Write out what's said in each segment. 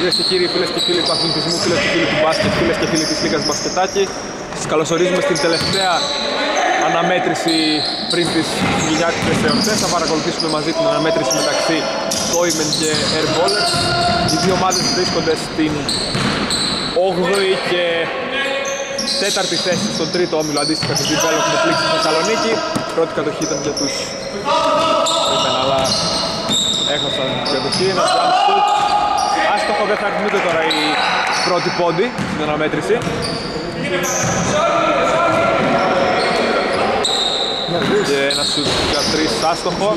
Κυρίες και κύριοι, φίλες και φίλοι του αθλητισμού, φίλες και φίλοι του μπάσκετ, φίλες και φίλοι της Λίγας Μπασκετάκης Σας καλωσορίζουμε στην τελευταία αναμέτρηση πριν τις γενιάτικες εορτές Θα παρακολουθήσουμε μαζί την αναμέτρηση μεταξύ Toymen και Airballers Οι δύο ομάδες βρίσκονται στην 8η και τέταρτη θέση στον τρίτο όμιλο αντίστοιχα του Development League στη Θεσσαλονίκη. Πρώτη κατοχή ήταν για τους Toymen, αλλά έχασαν την κατοχή. Ένας jump shoot. Άστοχο δεν θα έχουν ούτε τώρα η πρώτη πόντι στην αναμέτρηση. Και ένα σουτ για τρεις άστοχο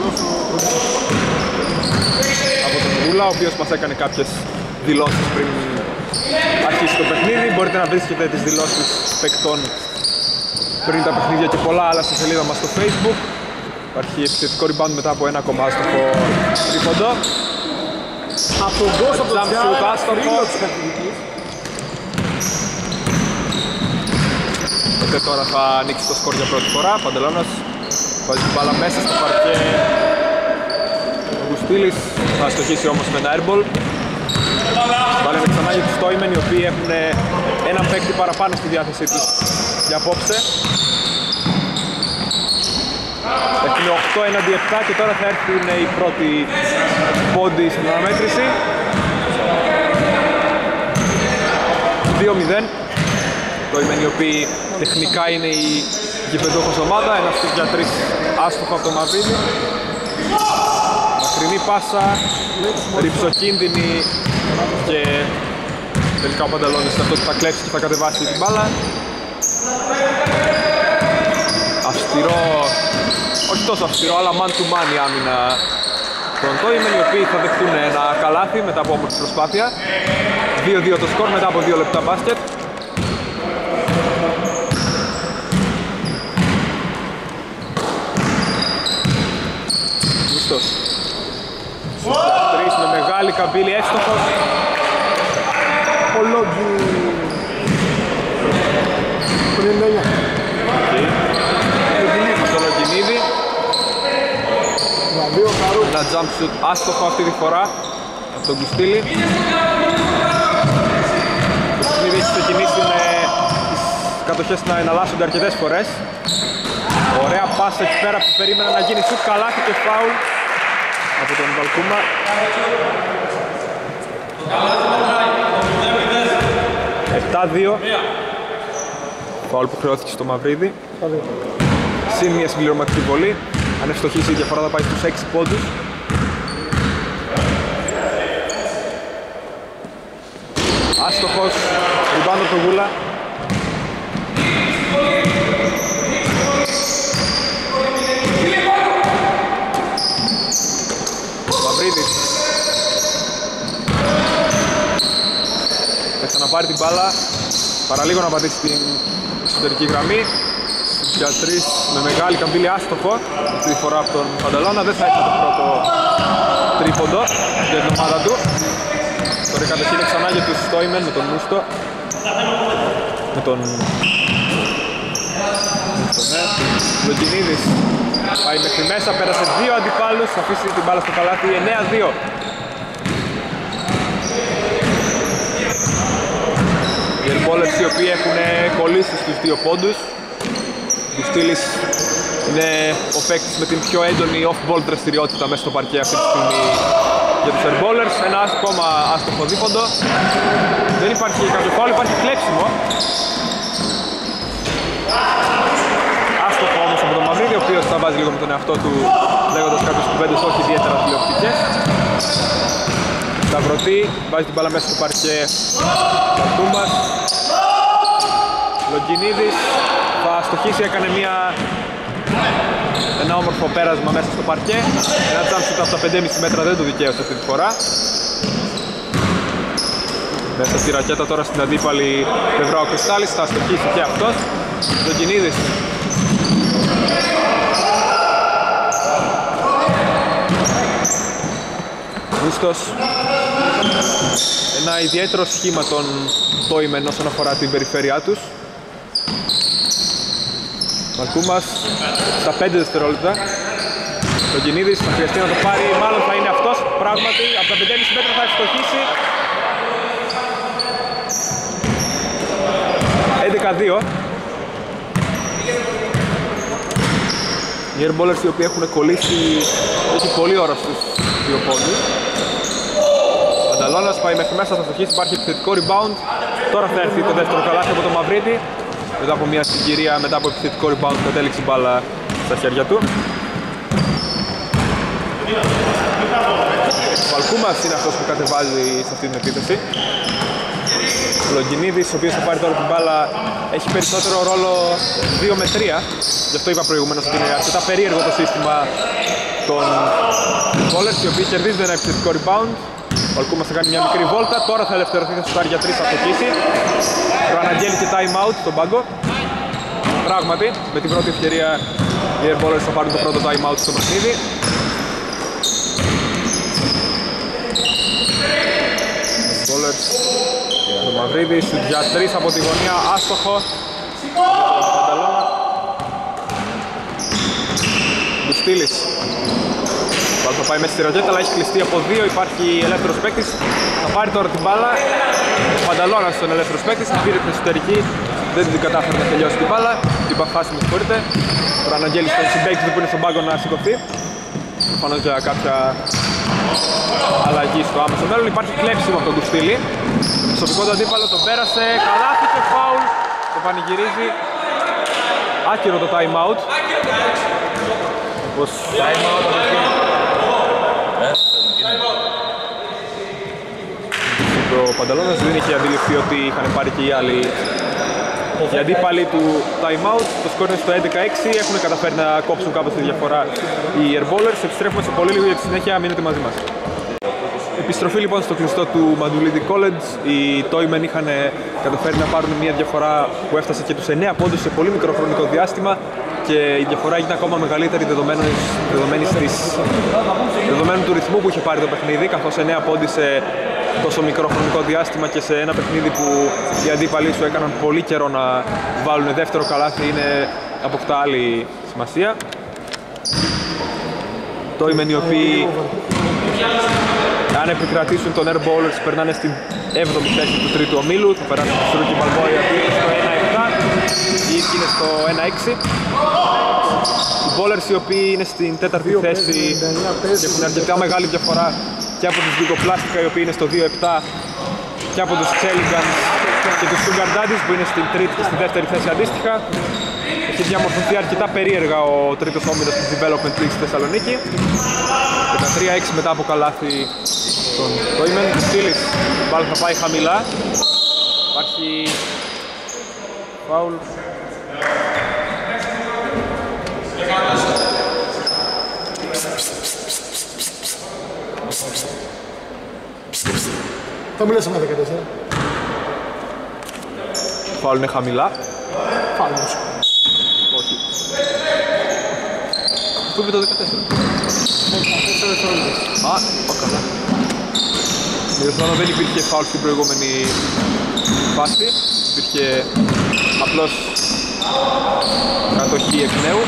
από τον Βούλα, ο οποίος μας έκανε κάποιες δηλώσεις πριν αρχίσει το παιχνίδι. Μπορείτε να βρίσκετε τις δηλώσεις παικτών πριν τα παιχνίδια και πολλά άλλα στη σελίδα μας στο facebook. Υπάρχει επιθετικό rebound μετά από ένα ακόμα άστοχο τρίποντο. Από τον Γκος από τον Jump shoot, Τζάρα, άστοχο. τρίλο της καθηγητής. Οπότε τώρα θα ανοίξει το σκορ για πρώτη φορά. Παντελώνας βάζει την μπάλα μέσα στο παρκέ. Ο Γουστήλης θα στοχίσει όμως με ένα airball. Βάλε με ξανά για τους Toymen οι οποίοι έχουν έναν παίκτη παραπάνω στη διάθεσή τους για απόψε. Έχουν 8 έναντι 7 και τώρα θα έρθουν οι πρώτοι πόντι στην αναμέτρηση. 2-0. Το Ιμεν οι οποίοι τεχνικά είναι η γηπεδόχος ομάδα, ένα στους για τρεις άστοχο από το Μαβίδι. Μακρινή πάσα, ρυψοκίνδυνη και τελικά ο Πανταλώνης είναι αυτός που θα κλέψει και θα κατεβάσει την μπάλα. Αυστηρό, όχι τόσο αυστηρό, αλλά man to man η άμυνα των Toymen, οι οποίοι θα δεχτούν ένα καλάθι μετά από όμορφη προσπάθεια. 2-2 το σκορ μετά από 2 λεπτά μπάσκετ. Μισθός. Τρεις με μεγάλη καμπύλη εύστοχος. Ο Λόγκι. 59. Το Λογκινίδη. Για δύο χαρού. Ένα jump shoot άστοχο αυτή τη φορά από τον Κουστίλη. Το παιχνίδι έχει ξεκινήσει με τις κατοχές να εναλλάσσονται αρκετές φορές. Ωραία πάσα εκεί πέρα που περίμενα να γίνει σουτ καλάθι και φάουλ από τον Βαλκούμα. Επτά δύο. Φάουλ που χρεώθηκε στο Μαυρίδη. Τα δύο. Συν μια συμπληρωματική βολή. Αν ευστοχίσει η διαφορά θα πάει στους 6 πόντους. Άστοχος, rebound από τον Γούλα. Μαυρίδης. Θα ξαναπάρει την μπάλα. Παραλίγο να πατήσει την εσωτερική γραμμή. Για τρεις με μεγάλη καμπύλη άστοχο. Αυτή τη φορά από τον Πανταλώνα. Δεν θα έχει το πρώτο τρίποντο για την ομάδα του. Τώρα η κατοχή είναι ξανά για τους Στόιμεν με τον Μούστο. Με τον... Μούστο, ναι. Λογκινίδης πάει μέχρι μέσα, πέρασε δύο αντιπάλους, θα αφήσει την μπάλα στο καλάθι 9-2. Οι Ερμπόλες οι οποίοι έχουν κολλήσει στους δύο πόντους. Ο Στήλης είναι ο παίκτης με την πιο έντονη off-ball δραστηριότητα μέσα στο παρκέ αυτή τη στιγμή για τους Airballers. Ένα ακόμα άστοχο δίποντο. Δεν υπάρχει κάποιο φάουλ, υπάρχει κλέψιμο. Άστοχο όμως από τον Μαυρίδη, ο οποίος θα βάζει λίγο με τον εαυτό του λέγοντας κάποιες κουβέντες όχι ιδιαίτερα τηλεοπτικές. Σταυρωτή, βάζει την μπάλα μέσα στο παρκέ Καρτούμας. Λογκινίδης θα στοχίσει, έκανε μια ένα όμορφο πέρασμα μέσα στο παρκέ. Ένα jump shoot από τα 5,5 μέτρα δεν το δικαίωσε αυτή τη φορά. Μέσα στη ρακέτα τώρα στην αντίπαλη πλευρά ο Κρυστάλλης θα στοχίσει και αυτός. Λογκινίδης Γούστος Ένα ιδιαίτερο σχήμα των Toymen όσον αφορά την περιφέρειά τους Βαρκούμας στα 5 δευτερόλεπτα. Το Κινίδης θα χρειαστεί να το πάρει, μάλλον θα είναι αυτός, πράγματι, από τα 5,5 μέτρα θα ευστοχίσει. 11-2. Οι airballers οι οποίοι έχουν κολλήσει έχει πολύ ώρα στους δύο πόντους. Πανταλώνας πάει μέχρι μέσα, θα στοχίσει, υπάρχει επιθετικό rebound. Τώρα θα έρθει το δεύτερο καλάθι από τον Μαυρίτη. Μετά από μια συγκυρία, μετά από επιθετικό rebound, κατέληξε η μπάλα στα χέρια του. Ο Βαλκούμας είναι αυτός που κατεβάζει σε αυτή την επίθεση. Ο Λογκινίδης, ο οποίος θα πάρει τώρα την μπάλα, έχει περισσότερο ρόλο 2 με 3. Γι' αυτό είπα προηγουμένως ότι είναι αρκετά περίεργο το σύστημα των Bowlers, οι οποίοι κερδίζουν ένα επιθετικό rebound. Ο Αλκούμας θα κάνει μια μικρή βόλτα, τώρα θα ελευθερωθεί, θα σουτάρει για 3, θα αυτοκίσει. Προαναγγέλει και time out στον πάγκο. Πράγματι, με την πρώτη ευκαιρία οι Air Bowlers θα πάρουν το πρώτο time out στο παιχνίδι. Bowlers το Μαυρίδη, σουτ για 3 από τη γωνία, άστοχο. Μπουστήλης. Μπάλα θα πάει μέσα στη ροζέτα, αλλά έχει κλειστεί από δύο, υπάρχει ελεύθερος παίκτης. Θα πάρει τώρα την μπάλα. Ο Πανταλώνας στον ελεύθερος παίκτης, την πήρε την εσωτερική. Δεν την κατάφερε να τελειώσει την μπάλα. Την παχάσει, με συγχωρείτε. Τώρα αναγγέλει στον συμπέκτη που είναι στον πάγκο να σηκωθεί. Προφανώς για κάποια αλλαγή στο άμεσο μέλλον. Υπάρχει κλέψιμο από τον Κουστήλη. Προσωπικό του αντίπαλο τον πέρασε. Καλάθι και φάουλ. Το πανηγυρίζει. Άκυρο το time out. Πως... Time out από εκεί. Ε, Ο Πανταλώνας δεν είχε αντιληφθεί ότι είχαν πάρει και οι άλλοι οι αντίπαλοι του time out, το σκορ είναι στο 11-6, έχουν καταφέρει να κόψουν κάπως τη διαφορά οι airballers. Επιστρέφουμε σε πολύ λίγο για τη συνέχεια, μείνετε μαζί μας. Επιστροφή λοιπόν στο κλειστό του Mandulidi College. Οι Toymen είχαν καταφέρει να πάρουν μια διαφορά που έφτασε και τους 9 πόντους σε πολύ μικρό χρονικό διάστημα και η διαφορά έγινε ακόμα μεγαλύτερη δεδομένης, δεδομένης της, δεδομένου του ρυθμού που είχε πάρει το παιχνίδι καθώς 9 πόντι σε τόσο μικρό χρονικό διάστημα και σε ένα παιχνίδι που οι αντίπαλοι σου έκαναν πολύ καιρό να βάλουν δεύτερο καλάθι είναι αποκτά άλλη σημασία. Το οι οποίοι αν επικρατήσουν τον Air Bowlers περνάνε στην 7η θέση του τρίτου ομίλου, θα περάσουν στο Ρούκι Μπαλμπόια που είναι στο 1-7, οι είναι στο 1-6. Οι Bowlers οι οποίοι είναι στην τέταρτη θέση και έχουν αρκετά μεγάλη διαφορά και από τους Δικοπλάστικα οι οποίοι είναι στο 2-7 και από τους Τσέλιγκαν και τους Sugar Daddies που είναι στην τρίτη και στη δεύτερη θέση αντίστοιχα. Έχει διαμορφωθεί αρκετά περίεργα ο τρίτος όμιλος του Development League στη Θεσσαλονίκη. Και τα 3-6 μετά από καλάθι τον Toyman. Στήλης, πάλι θα πάει χαμηλά. Υπάρχει φάουλ. Θα μιλήσω με 14. Φάουλ είναι χαμηλά. Φάλμος. Όχι. Πού είπε το 14. 14 δευτερόλεπτα. Α, πάω καλά. Διορθώνω δεν υπήρχε φάουλ στην προηγούμενη φάση. Υπήρχε απλώς κατοχή εκ νέου.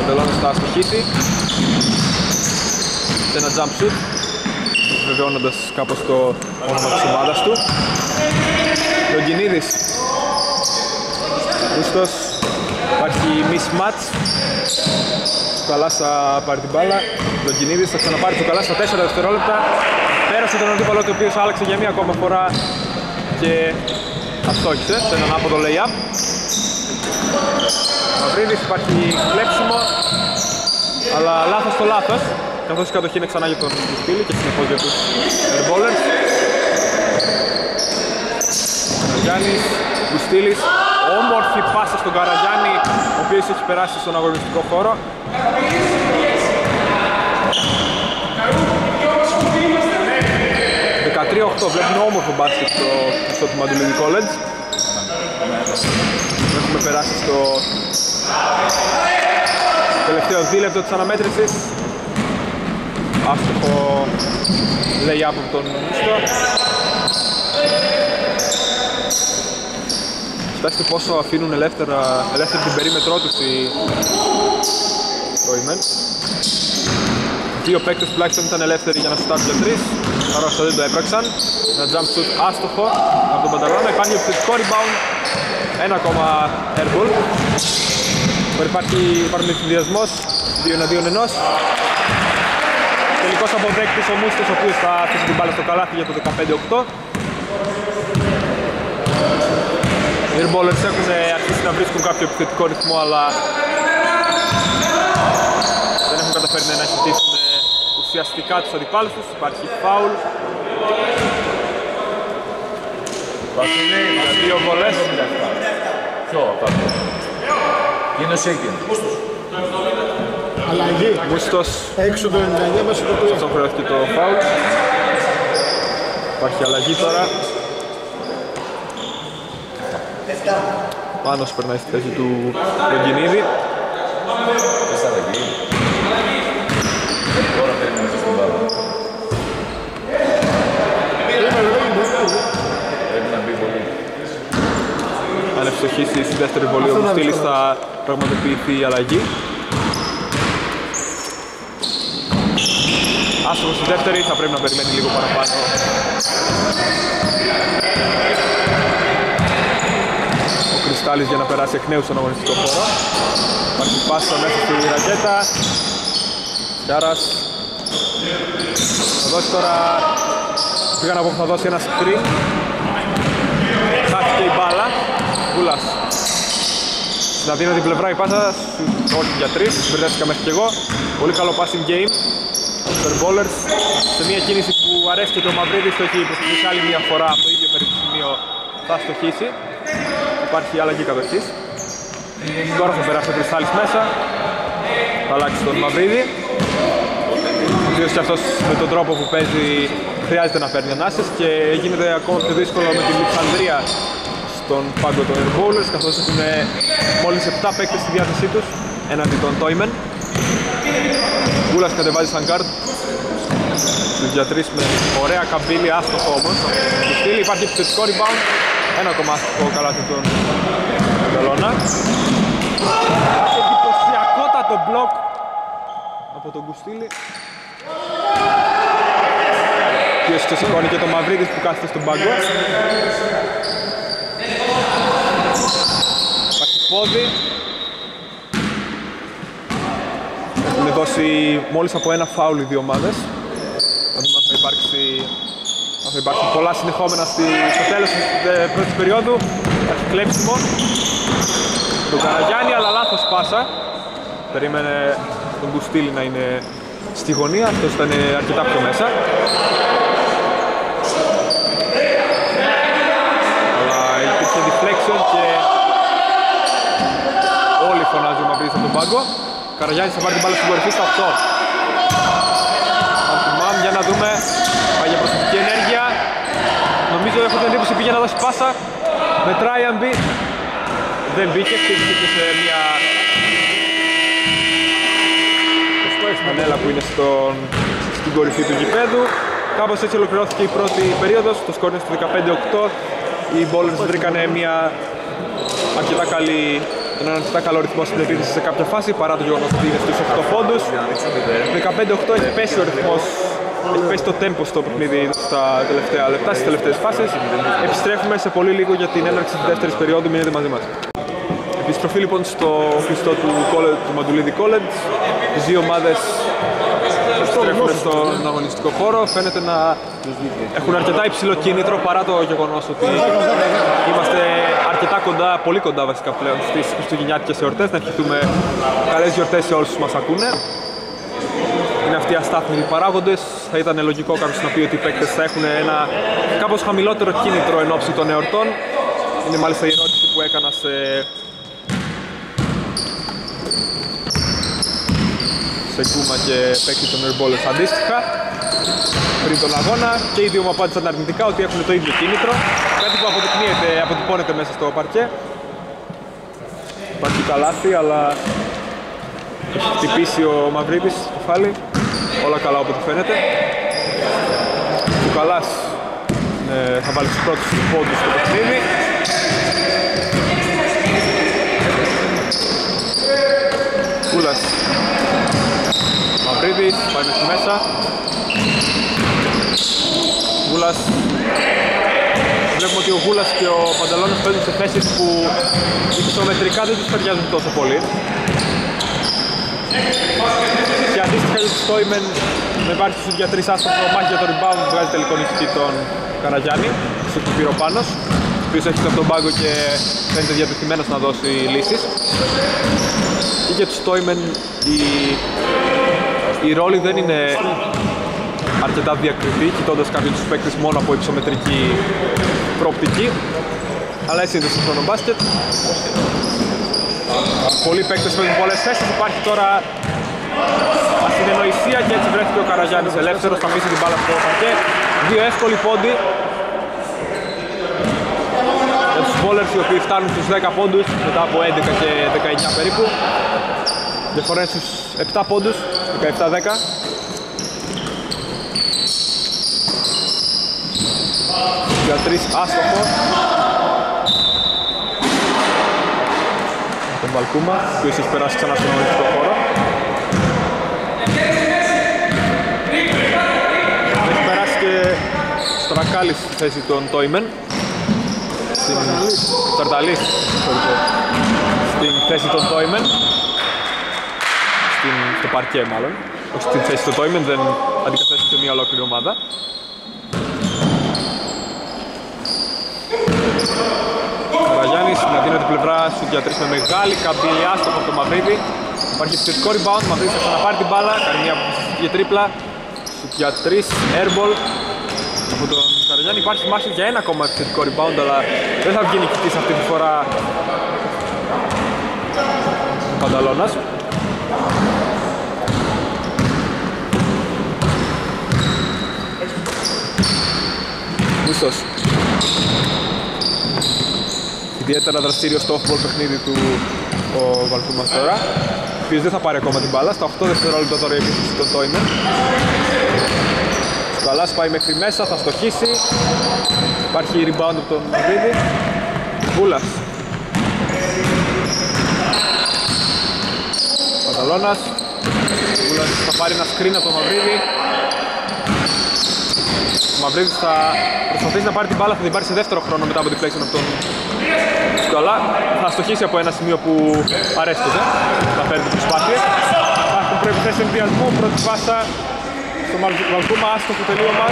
Αντελώνος θα αστοχίσει. Σε ένα jump shoot. Βεβαιώνοντας κάπως το όνομα της ομάδας του. Λογκινίδης. Ρούστος. Υπάρχει mismatch. Καλάς θα πάρει την μπάλα. Λογκινίδης θα ξαναπάρει το καλά στα 4 δευτερόλεπτα. Πέρασε τον αντίπαλο του ο οποίος άλλαξε για μία ακόμα φορά και αστόχησε σε έναν άποδο lay-up. Μαυρίδης υπάρχει κλέψιμο αλλά λάθος το λάθος καθώς η κατοχή είναι ξανά για τον Στήλη και συνεχώς για τους airballers. Καραγιάννης, Μπουστήλης, όμορφη πάσα στον Καραγιάννη ο οποίος έχει περάσει στον αγωνιστικό χώρο. βλέπουμε όμορφο μπάσκετ στο, στο του Μαντουλίνι College. Έχουμε περάσει στο τελευταίο δίλεπτο της αναμέτρησης. Άστοχο λέει από τον Μούστο. Κοιτάξτε πόσο αφήνουν ελεύθερα, ελεύθερη την περίμετρό τους οι Ρόιμεν. Δύο παίκτες τουλάχιστον ήταν ελεύθεροι για να σουτάρουν για τρεις. Άρα αυτό δεν το έπραξαν. Ένα jump shoot άστοχο από τον Πανταλώνα. Υπάρχει επιθετικό rebound Ένα ακόμα airball. Υπάρχει, υπάρχει συνδυασμός, δύο εναντίον ενός. Τελικός αποδέκτης ο Μούστος, ο οποίος θα αφήσει την μπάλα στο καλάθι για το 15-8. Οι airballers έχουν αρχίσει να βρίσκουν κάποιο επιθετικό ρυθμό, αλλά δεν έχουν καταφέρει να χτίσουν ουσιαστικά τους αντιπάλους τους. Υπάρχει φάουλ. Βασίλη, Για δύο βολές. Ποιο από αυτό. Είναι ο Σέγγιν. Αλλαγή. Μούστος Έξω το 99 μέσα το 3. Αυτό χρειάστηκε το φάουλ. Υπάρχει αλλαγή τώρα. Πάνος περνάει στη θέση του Λογγινίδη. Θες αλλαγή. Τώρα περιμένεις στην μπάλα. Πρέπει να μπει πολύ. Αν ευστοχίσει στη δεύτερη βολή ο Μουστήλης θα πραγματοποιηθεί η αλλαγή. Άστοχος στη δεύτερη, θα πρέπει να περιμένει λίγο παραπάνω. Ο Κρυστάλλης για να περάσει εκ νέου στον αγωνιστικό χώρο. Υπάρχει πάσα μέσα στη ρακέτα. Κιάρας. Θα δώσει τώρα... Πήγα να πω θα δώσει ένα screen. Χάθηκε η μπάλα. Γούλας. Να δίνω την πλευρά η πάσα, όχι για τρεις, μπερδεύτηκα μέχρι και εγώ. Πολύ καλό passing game. Super Bowlers. Σε μια κίνηση που αρέσει και το Μαυρίδης το έχει προσπαθήσει άλλη μια φορά από το ίδιο περίπου σημείο θα στοχίσει. Υπάρχει αλλαγή κατοχής. Τώρα θα περάσει ο Κρυστάλλης μέσα. Θα αλλάξει τον Μαυρίδη. Ο οποίος και αυτός με τον τρόπο που παίζει χρειάζεται να παίρνει ανάσες και γίνεται ακόμα πιο δύσκολο με την Λιξανδρία στον πάγκο των Air Bowlers καθώς έχουν μόλις 7 παίκτες στη διάθεσή τους έναντι των Toymen. Γκούλας κατεβάζει σαν guard στους για τρεις με ωραία καμπύλη, άστοχο όμως. Στο στυλ υπάρχει επιθετικό rebound, ένα ακόμα άστοχο καλάθι τον Μπελώνα. Εντυπωσιακότατο μπλοκ από τον Κουστίλη. Ποιος ξεσηκώνει και το Μαυρίδης που κάθεται στον πάγκο. Υπάρχει πόδι. Έχουν δώσει μόλις από ένα φάουλ οι δύο ομάδες. Να δούμε αν θα υπάρξει αν θα υπάρξουν πολλά συνεχόμενα στη, στο τέλος της ε, πρώτης περίοδου. Υπάρχει κλέψιμο. Τον Καραγιάννη, αλλά λάθος πάσα. Περίμενε τον Κουστίλη να είναι στη γωνία, αυτός ήταν αρκετά πιο μέσα. Αλλά υπήρξε deflection και όλοι φωνάζουν να από τον πάγκο. Καραγιάννης θα πάρει την μπάλα στην κορυφή στα 8. Αντιμάμ για να δούμε. Πάει για προσωπική ενέργεια. Νομίζω έχω την εντύπωση πήγε να δώσει πάσα. Μετράει αν μπει. Δεν μπήκε, χτύπησε και σε μια Μανέλα που είναι στον, στην κορυφή του γηπέδου. Κάπως έτσι ολοκληρώθηκε η πρώτη περίοδος, το σκόρ είναι στο 15-8. Οι Bowlers βρήκαν μια αρκετά καλή, έναν αρκετά καλό ρυθμό στην επίθεση σε κάποια φάση παρά το γεγονός ότι είναι στους 8 πόντους. 15-8 έχει πέσει ο ρυθμός, έχει πέσει το tempo στο παιχνίδι στα τελευταία λεπτά, στις τελευταίες φάσεις. Επιστρέφουμε σε πολύ λίγο για την έναρξη της δεύτερης περίοδου, μείνετε μαζί μας. Επιστροφή λοιπόν στο κλειστό του, college, του Μαντουλίδη College. Οι δύο ομάδες επιστρέφουν στον αγωνιστικό χώρο. Φαίνεται να έχουν αρκετά υψηλό κίνητρο παρά το γεγονός ότι είμαστε αρκετά κοντά, πολύ κοντά βασικά πλέον στις χριστουγεννιάτικες εορτές. Να ευχηθούμε καλές γιορτές σε όλους που μας ακούνε. Είναι αυτοί οι αστάθμιτοι παράγοντες. Θα ήταν λογικό κάποιος να πει ότι οι παίκτες θα έχουν ένα κάπως χαμηλότερο κίνητρο εν ώψη των εορτών. Είναι μάλιστα η ερώτηση που έκανα σε σε Κούμα και παίκτη των Airballers αντίστοιχα πριν τον αγώνα και οι δύο μου απάντησαν αρνητικά ότι έχουν το ίδιο κίνητρο. Κάτι που αποδεικνύεται, αποτυπώνεται μέσα στο παρκέ. Υπάρχει καλάθι αλλά έχει χτυπήσει ο Μαυρίδης στο κεφάλι. Όλα καλά από ό,τι φαίνεται. Ο Καλάς ε, θα βάλει τους πρώτους πόντους στο παιχνίδι Κούλας Μαυρίδης, πάει μέχρι μέσα. Κούλας βλέπουμε ότι ο Γούλας και ο Πανταλώνας παίζουν σε θέσεις που ισομετρικά δεν τους ταιριάζουν τόσο πολύ. Και αντίστοιχα για τους Στόιμεν με βάση τους για τρεις άστοχο μάχη για το rebound βγάζει τελικό νικητή τον Καραγιάννη στο που πήρε ο Πάνος ο οποίος έχει από τον πάγκο και φαίνεται διατεθειμένος να δώσει λύσεις. Και για τους Στόιμεν η, η ρόλη δεν είναι αρκετά διακριτή κοιτώντας κάποιους τους παίκτες μόνο από υψομετρική προοπτική. Αλλά έτσι είναι το σύγχρονο μπάσκετ. Πολλοί παίκτες παίζουν πολλές θέσεις, υπάρχει τώρα ασυνεννοησία και έτσι βρέθηκε ο Καραγιάννης ελεύθερος, θα μίσει την μπάλα στο παρκέ. Δύο εύκολοι πόντι για τους bowlers οι οποίοι φτάνουν στους 10 πόντους μετά από 11 και 19 περίπου. Διαφορές στους 7 πόντους, 17-10. Για τρεις άστοχο. Τον Βαλκούμα, ο οποίος έχει περάσει ξανά στον αγωνιστικό χώρο. Έχει περάσει και Στρακάλης στη θέση των Τόιμεν. Στην... Ταρταλής, συγχωρείτε. Στην θέση των Τόιμεν. Στην... Στο παρκέ μάλλον. Όχι στην θέση των Τόιμεν, δεν αντικαθέστηκε μια ολόκληρη ομάδα. Καραγιάννης να δίνει την πλευρά σου για τρεις με μεγάλη καμπυλιά στο από το Μαυρίδη. Υπάρχει επιθετικό rebound, Μαυρίδης θα ξαναπάρει την μπάλα, κάνει μια και τρίπλα. Σου για τρεις, airball. Από τον Καραγιάννη υπάρχει μάχη για ένα ακόμα επιθετικό rebound, αλλά δεν θα βγει νικητής αυτή τη φορά ο Πανταλώνας. Μισθός ιδιαίτερα δραστήριο στο off-ball παιχνίδι του ο Βαλκούμας τώρα. Ο οποίος δεν θα πάρει ακόμα την μπάλα. Στα 8 δευτερόλεπτα τώρα η επίθεση του Τόιμερ Σκαλάς πάει μέχρι μέσα, θα στοχίσει. Υπάρχει rebound από τον Μαυρίδη Βούλας. Πανταλώνας. Βούλας θα πάρει ένα screen από τον Μαυρίδη ο Μαυρίδης θα προσπαθήσει να πάρει την μπάλα, θα την πάρει σε δεύτερο χρόνο μετά από την deflection από τον Σκαλά. Θα στοχίσει από ένα σημείο που αρέσκεται, θα παίρνει την προσπάθεια. Υπάρχουν προϋποθέσεις ενδιασμού, πρώτη πάσα στο Μαλκούμα, άστοχο τελείωμα.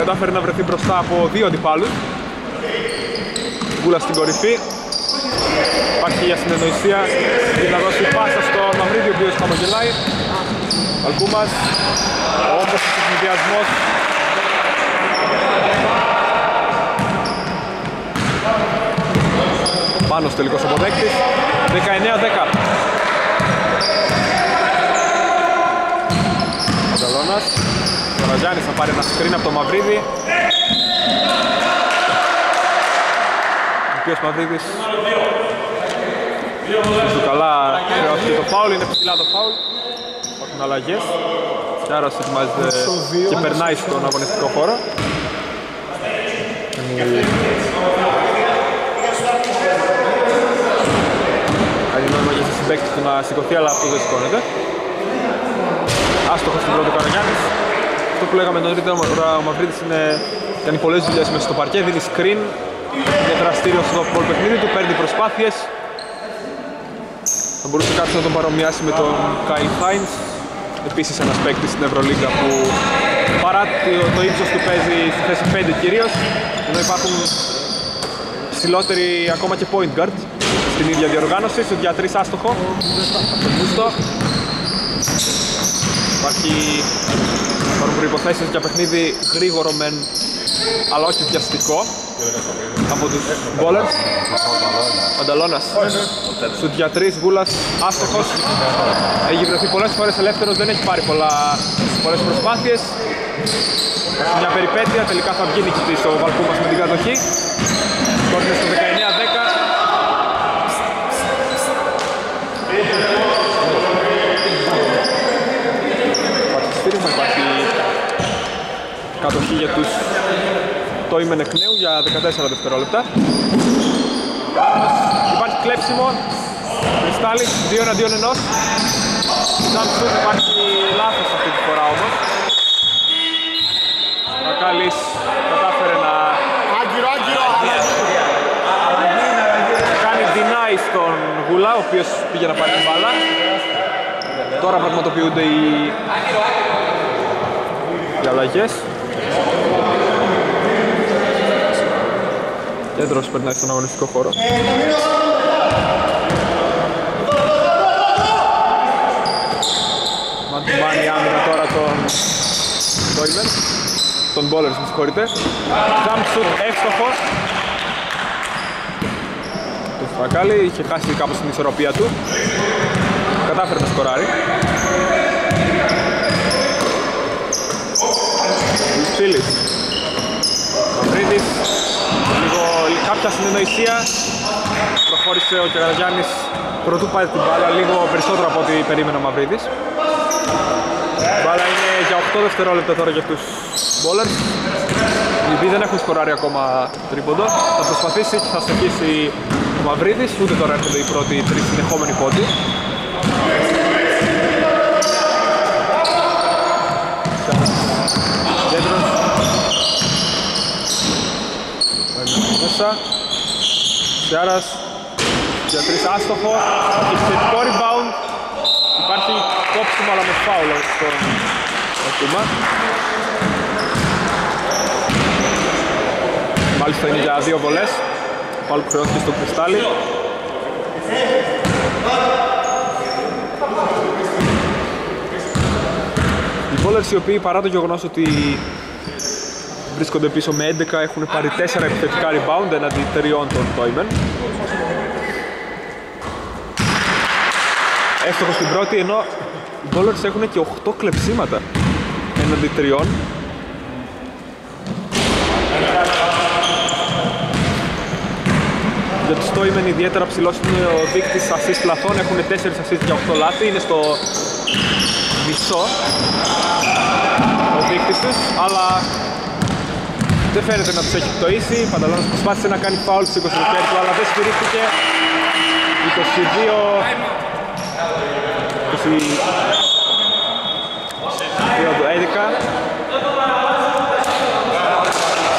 Κατάφερε να βρεθεί μπροστά από δύο αντιπάλους. Γκούλα στην κορυφή. Υπάρχει για συνεννοησία για να δώσει πάσα στο Μαυρίδη, ο οποίος χαμογελάει. Μαλκούμας, όμως ο συνδυασμός Πάνος τελικός αποδέκτης 19-10 Πανταλώνας Ο Ραζιάννης θα πάρει ένα screen από το Μαυρίδη. Ο οποίος Μαυρίδης του καλά χρεώθηκε το φάουλ, είναι ψηλά το φάουλ. Υπάρχουν αλλαγές. Και άρα ετοιμάζεται και περνάει στον αγωνιστικό χώρο Κάνει νόημα για συμπαίκτη του να σηκωθεί, αλλά αυτό δεν σηκώνεται. Άστοχος στην πρώτη Καραγιάννης. Αυτό που λέγαμε νωρίτερα, ο Μαυρίδης είναι... κάνει πολλές δουλειές μέσα στο παρκέ, δίνει screen, είναι δραστήριο στο off-ball παιχνίδι του, παίρνει προσπάθειες. Θα μπορούσε κάποιος να τον παρομοιάσει με τον Kyle Hines, επίσης ένας παίκτης στην Ευρωλίγκα που παρά το ύψος του παίζει στη θέση 5 κυρίως, ενώ υπάρχουν ψηλότεροι ακόμα και point guard στην ίδια διοργάνωση, στο για τρεις άστοχο, Μπούστο. Υπάρχει υπάρχουν προϋποθέσεις για παιχνίδι γρήγορο μεν, αλλά όχι βιαστικό από τους bowlers. Ανταλώνας. Σου για τρεις, Γούλας, άστοχος. Έχει βρεθεί πολλές φορές ελεύθερος, δεν έχει πάρει πολλά, πολλές προσπάθειες. Μια περιπέτεια, τελικά θα βγει νικητής ο Βαλκούμας με την κατοχή. Σκόρ στο 19-10. κατοχή για τους το είμαι εκ νέου για 14 δευτερόλεπτα. Υπάρχει κλέψιμο. Κρυστάλλινη 2 εναντίον ενός. Σαν σούτ υπάρχει λάθος αυτή τη φορά όμως. Ακάλης κατάφερε να Άγκυρο, άγκυρο, κάνει deny στον Γουλά ο οποίος πήγε να πάρει την μπάλα. Τώρα πραγματοποιούνται οι, οι αλλαγές. Κέντρος περνάει στον αγωνιστικό χώρο. Μαντουμάνι άμυνα τώρα τον Ντόιμεν. Τον Μπόλερς, με συγχωρείτε. Jump shoot εύστοχος. Το Φακάλι είχε χάσει κάπως την ισορροπία του. Κατάφερε να σκοράρει. Φίλης. Μαυρίδης. Λίγο κάποια συνεννοησία. Προχώρησε ο Κεραγιάννης πρωτού πάει την μπάλα λίγο περισσότερο από ό,τι περίμενε ο Μαυρίδης. Η μπάλα είναι για 8 δευτερόλεπτα τώρα για τους bowlers. Οι οποίοι δεν έχουν σκοράρει ακόμα τρίποντο. Θα προσπαθήσει και θα στοχίσει ο Μαυρίδης. Ούτε τώρα έρχονται οι πρώτοι τρεις συνεχόμενοι πόντι. Κέντρος. Μέσα. Σιάρας. Για τρεις άστοχος. Επιθετικό rebound. Υπάρχει κόψιμο αλλά με φάουλ στον Ακούμα. Μάλιστα είναι για δύο βολές. Πάλι που χρεώθηκε στο κρυστάλλι. Οι bowlers οι οποίοι παρά το γεγονός ότι βρίσκονται πίσω με 11 έχουν πάρει 4 επιθετικά rebound έναντι τριών των Toymen. Εύστοχος στην πρώτη ενώ οι bowlers έχουν και 8 κλεψίματα έναντι τριών. Για τους Toymen ιδιαίτερα ψηλός είναι ο δείκτης assist λαθών, έχουν 4 assist για 8 λάθη, είναι στο μισό ο δείκτης τους, αλλά δεν φαίνεται να τους έχει πτωίσει. Πανταλώνας προσπάθησε να κάνει φάουλ στις 20 του, αλλά δεν σφυρίχθηκε. 22... 11.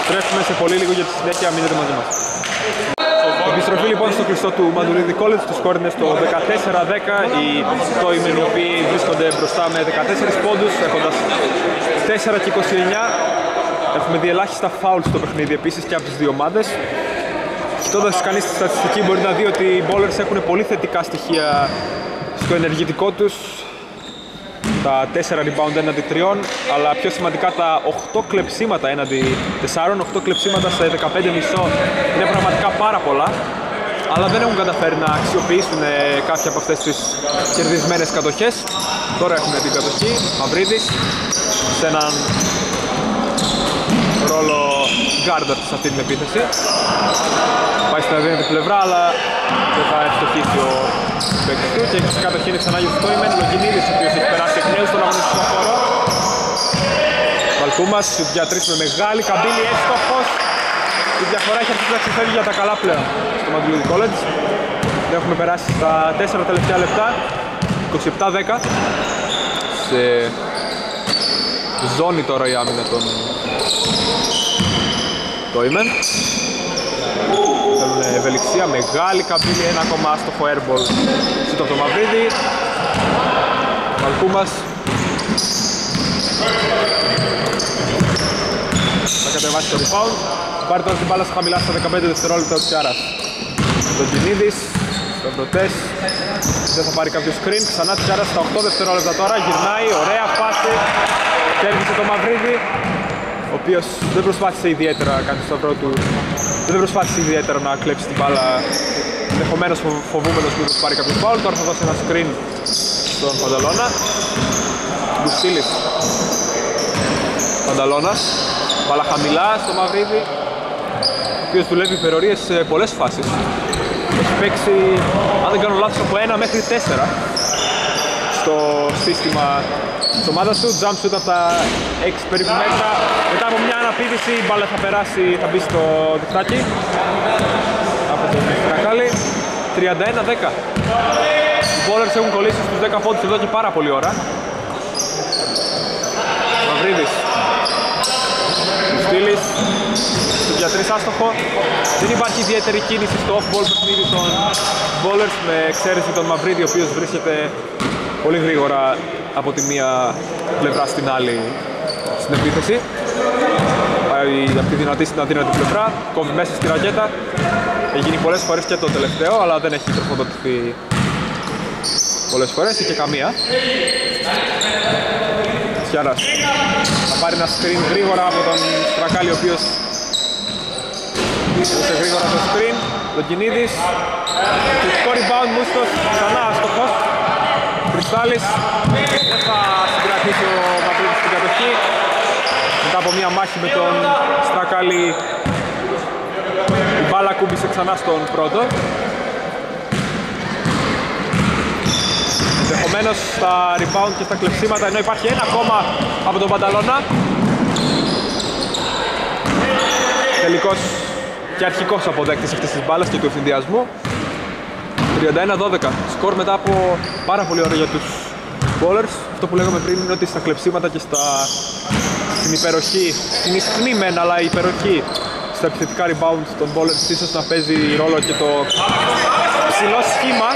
Στρέφουμε σε πολύ λίγο για τη συνέχεια, μείνετε μαζί μας. Επιστροφή λοιπόν στο κλειστό του Μαντουρίδη College, το σκόρ είναι στο 14-10. Οι Toymen οι οποίοι βρίσκονται μπροστά με 14 πόντους, έχοντας 4 και 29. Έχουμε δει ελάχιστα φάουλ στο παιχνίδι επίσης και από τις δύο ομάδες. Κοιτώντας κανείς τη στατιστική μπορεί να δει ότι οι bowlers έχουν πολύ θετικά στοιχεία στο ενεργητικό τους. Τα 4 rebound έναντι 3, αλλά πιο σημαντικά τα 8 κλεψίματα έναντι 4, 8 κλεψίματα σε 15 μισό είναι πραγματικά πάρα πολλά. Αλλά δεν έχουν καταφέρει να αξιοποιήσουν ε, κάποια από αυτές τις κερδισμένες κατοχές. Τώρα έχουμε την κατοχή, Μαυρίδης, σε έναν ρόλο γκάρντερ σε αυτή την επίθεση. Πάει στην αδύνατη πλευρά, αλλά δεν θα ευστοχίσει ο παίκτης του και έχει στην κατοχή είναι ξανά Γιουφτό Είμαι Λογινίδης, ο οποίος έχει περάσει εκ νέου στον αγωνιστικό χώρο. Βαλκούμας, για τρεις με μεγάλη καμπύλη, έστοχος. Η διαφορά έχει αρχίσει να ξεφεύγει για τα καλά πλέον στο Μαγκλούδι College. Δεν έχουμε περάσει στα 4 τελευταία λεπτά, 27-10. Σε ζώνη τώρα η άμυνα των Toymen. Θέλουν ευελιξία, μεγάλη καμπύλη, ένα ακόμα άστοχο airball στο το Μαυρίδη. Μαλκούμας. Θα κατεβάσει το rebound. Πάρει τώρα την μπάλα στα χαμηλά στα 15 δευτερόλεπτα ο Τσιάρας. Τον Κινίδης, Σταυρωτές, δεν θα πάρει κάποιος screen. Ξανά Τσιάρας στα 8 δευτερόλεπτα τώρα, γυρνάει, ωραία φάση. Κέρδισε το Μαυρίδη ο οποίος δεν προσπάθησε ιδιαίτερα κάτι στο σταυρό του. Δεν προσπάθησε ιδιαίτερα να κλέψει την μπάλα. Ενδεχομένως φοβούμενος που θα πάρει κάποιος φάουλ τώρα θα δώσει ένα screen στον Πανταλώνα. Μπουστήλης Πανταλώνας. Μπάλα χαμηλά στο Μαυρίδη ο οποίος δουλεύει υπερορίες σε πολλές φάσεις. Έχει παίξει, αν δεν κάνω λάθος, από 1 μέχρι 4 στο σύστημα της ομάδας του. Jump shoot από τα 6 περίπου μέτρα. Μετά από μια αναπήδηση η μπάλα θα περάσει, θα μπει στο διχτάκι. Από τον Κακάλη. 31-10. Οι bowlers έχουν κολλήσει στους 10 πόντους εδώ και πάρα πολύ ώρα. Μαυρίδης. Στήλης. Στο για άστοχο. Δεν υπάρχει ιδιαίτερη κίνηση στο off-ball παιχνίδι των bowlers με εξαίρεση τον Μαυρίδη ο οποίος βρίσκεται πολύ γρήγορα από τη μία πλευρά στην άλλη στην επίθεση. Πάει από τη δυνατή στην αδύνατη πλευρά, κόβει μέσα στη ρακέτα. Έχει γίνει πολλές φορές και το τελευταίο, αλλά δεν έχει τροφοδοτηθεί πολλές φορές ή και καμία. Σιάρας θα πάρει ένα screen γρήγορα από τον Στρακάλη ο οποίος έδωσε γρήγορα το screen Λοκινίδης Φυσικό rebound Μούστος ξανά άστοχος Κρυστάλλης. Δεν θα συγκρατήσει ο Μαυρίδης στην κατοχή. Μετά από μια μάχη με τον Στρακάλη η μπάλα κούμπησε ξανά στον πρώτο. Ενδεχομένως στα rebound και στα κλεψίματα ενώ υπάρχει ένα ακόμα από τον Πανταλώνα. Τελικός και αρχικός αποδέκτης αυτής της μπάλας και του ευθυνδιασμού 31-12 σκορ μετά από πάρα πολύ ώρα για τους bowlers. Αυτό που λέγαμε πριν είναι ότι στα κλεψίματα και στα... στην υπεροχή στην ισχνή μεν αλλά η υπεροχή στα επιθετικά rebound των bowlers ίσως να παίζει ρόλο και το ψηλό σχήμα.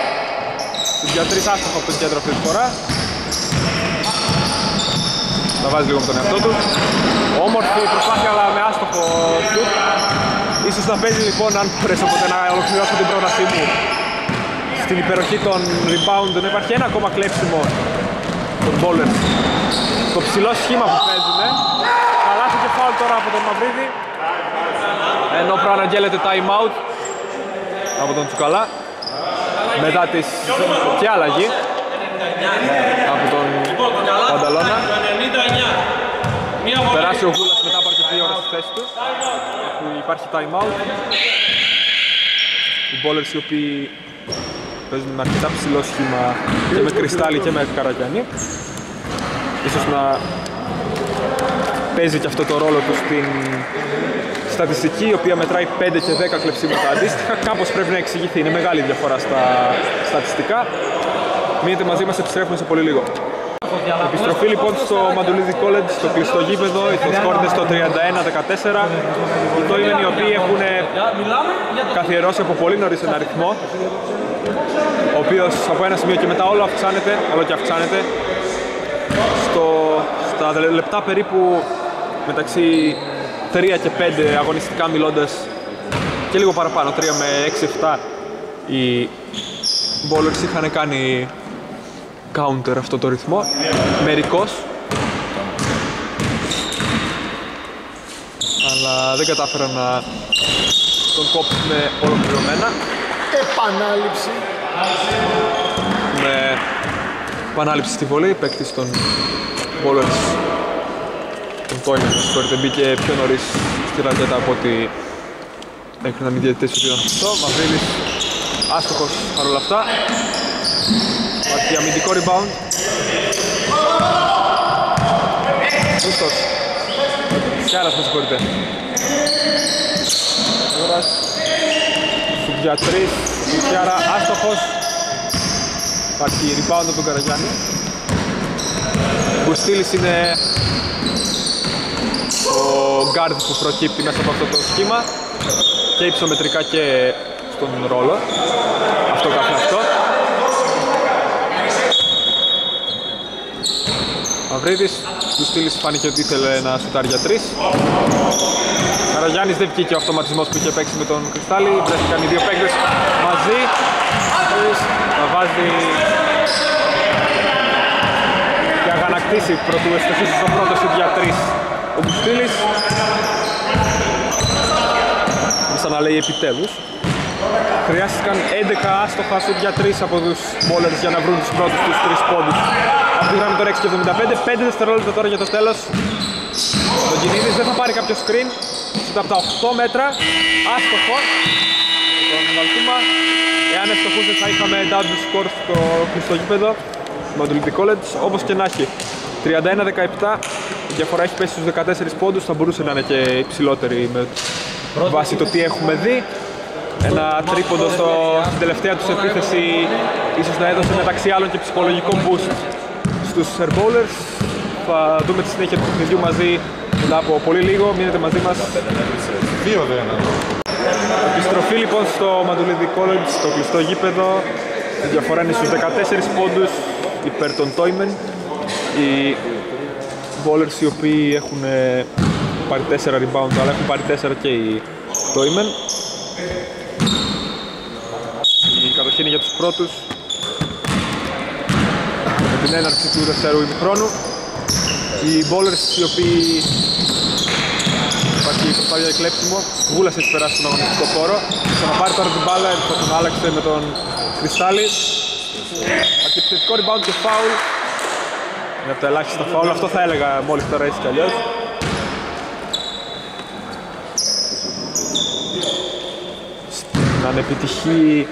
Για τρεις άστοχο από το κέντρο αυτή τη φορά. Θα βάζει λίγο με τον εαυτό του. Όμορφη προσπάθεια αλλά με άστοχο σουτ ίσως να παίζει λοιπόν αν μπορέσω ποτέ να ολοκληρώσω την πρότασή μου στην υπεροχή των rebound. Δεν υπάρχει ένα ακόμα κλέψιμο των bowlers. Το ψηλό σχήμα που παίζουν χαλάσει και φάουλ τώρα από τον Μαυρίδη. Ενώ προαναγγέλλεται time out από τον Τσουκαλά. Μετά της και αλλαγή από τον Πανταλώνα. Περάσει ο Γούλας μετά από αρκετή ώρα στη θέση του που υπάρχει time out. Οι bowlers οι οποίοι παίζουν με αρκετά ψηλό σχήμα και με Κρυστάλλι και με Καραγιάννη ίσως να παίζει και αυτό το ρόλο του στην στατιστική η οποία μετράει 5 και 10 κλεψίματα αντίστοιχα. Κάπως πρέπει να εξηγηθεί, είναι μεγάλη διαφορά στα στατιστικά. Μείνετε μαζί μας, επιστρέφουμε σε πολύ λίγο. Επιστροφή λοιπόν στο Μαντουλίδη College, στο κλειστό γήπεδο, το σκόρ είναι στο 31-14. Οι Τόιμεν οι οποίοι έχουν καθιερώσει από πολύ νωρίς ένα αριθμό, ο οποίος από ένα σημείο και μετά όλο αυξάνεται, όλο και αυξάνεται. Στο, στα λεπτά περίπου μεταξύ 3 και 5 αγωνιστικά μιλώντας και λίγο παραπάνω, 3 με 6-7 οι bowlers είχαν κάνει counter αυτό το ρυθμό, μερικός αλλά δεν κατάφεραν να τον κόψουν ολοκληρωμένα Επανάληψη. με επανάληψη στη βολή, παίκτης των bowlers τον Τόινεν, συγχωρείτε, μπήκε πιο νωρίς στη ρακέτα από ότι να μην διαιτητές ότι ήταν αυτό. Μαυρίλης άστοχος παρόλα αυτά. Υπάρχει αμυντικό rebound. Σούστος. Σιάρας με συγχωρείτε. Σιάρας. Σουτ για τρεις. Σιάρα άστοχος. Υπάρχει rebound από τον Καραγιάννη. Μπουστήλης είναι ο guard που προκύπτει μέσα από αυτό το σχήμα και υψομετρικά και στον ρόλο. Αυτό καθ' αυτό. Μαυρίδης, του στήλης φάνηκε ότι ήθελε να σουτάρει για τρεις. Καραγιάννης δεν βγήκε ο αυτοματισμός που είχε παίξει με τον Κρυστάλλι. Βρέθηκαν οι δύο παίκτες μαζί. Θα βάζει και αγανακτήσει πρωτού εστοχίσει στο πρώτο σουτ για τρεις. Ο Μπουστήλης σαν να λέει επιτέλους χρειάστηκαν 11 άστοχα σουτ για 3 από τους bowlers για να βρουν τους πρώτους τους 3 πόντους από τη γράμμη τώρα 6 και 75 5 δευτερόλεπτα τώρα για το τέλος ο Κινίδης δεν θα πάρει κάποιο screen. Σουτ από τα 8 μέτρα. Άστοχο τον Βαλκούμα εάν ευστοχούσε θα είχαμε double score στο κλειστό γήπεδο Μαντουλίτη College. Όπως και να έχει 31-17 η διαφορά έχει πέσει στους 14 πόντους, θα μπορούσε να είναι και υψηλότερη με βάση το τι έχουμε δει. Ένα τρίποντο στο, στην τελευταία τους επίθεση ίσως να έδωσε μεταξύ άλλων και ψυχολογικό boost στους air bowlers. Θα δούμε τη συνέχεια του παιχνιδιού μαζί μετά από πολύ λίγο. Μείνετε μαζί μας. Δύο δεν Επιστροφή λοιπόν στο Μαντουλίδη College, στο κλειστό γήπεδο. Η διαφορά είναι στους 14 πόντους υπέρ των Toymen. Οι bowlers οι οποίοι έχουν ε, πάρει 4 rebound, αλλά έχουν πάρει 4 και οι Toymen. Η κατοχή είναι για τους πρώτους. Με την έναρξη του δευτερού ημιχρόνου. Οι bowlers οι οποίοι υπάρχει προσπάθεια για κλέψιμο. Γούλας έχει περάσει στον αγωνιστικό χώρο. Ξαναπάρει τώρα την μπάλα, θα τον άλλαξε με τον Κρυστάλλι. Αντιπιθετικό rebound και foul. Είναι από τα ελάχιστα foul, αυτό θα έλεγα μόλις τώρα έτσι κι αλλιώς. Στην ανεπιτυχή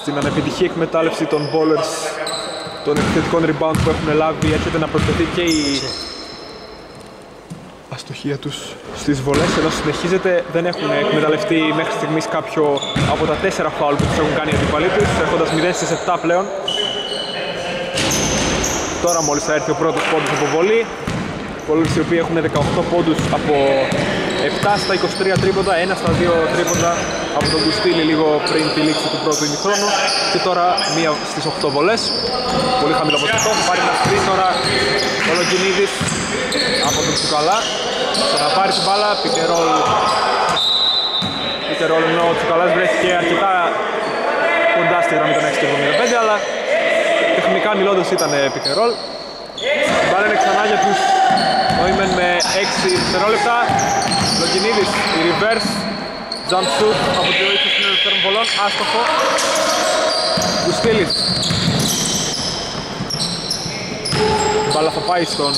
στην ανεπιτυχή εκμετάλλευση των bowlers των επιθετικών rebound που έχουν λάβει έρχεται να προσθεθεί και η αστοχία τους στις βολές ενώ συνεχίζεται δεν έχουν εκμεταλλευτεί μέχρι στιγμής κάποιο από τα τέσσερα φάουλ που τους έχουν κάνει οι αντιπαλοί τους έχοντας 0 στις 7 πλέον. Τώρα μόλις θα έρθει ο πρώτος πόντος από βολή. Πολλοί οι οποίοι έχουν 18 πόντους από 7 στα 23 τρίποντα, 1 στα 2 τρίποντα από τον Κουστίλη λίγο πριν τη λήξη του πρώτου ημιχρόνου και τώρα μία στις 8 βολές. Πολύ χαμηλό ποσοστό, θα πάρει ένα σκριν τώρα ο Λογκινίδης από τον Τσουκαλά. Θα να πάρει την μπάλα, πικερόλ πικερόλ ενώ ο Τσουκαλάς βρέθηκε αρκετά κοντά στη γραμμή των 6.75 αλλά τεχνικά μιλώντας ήταν πικερόλ. Η μπάλα είναι ξανά για τους Νόημεν με 6 δευτερόλεπτα. Λοκινίδης, η reverse. Jump shoot από το ύψος των ελευθέρων βολών. Άστοχο. Κουστήλης. Η μπάλα θα πάει στον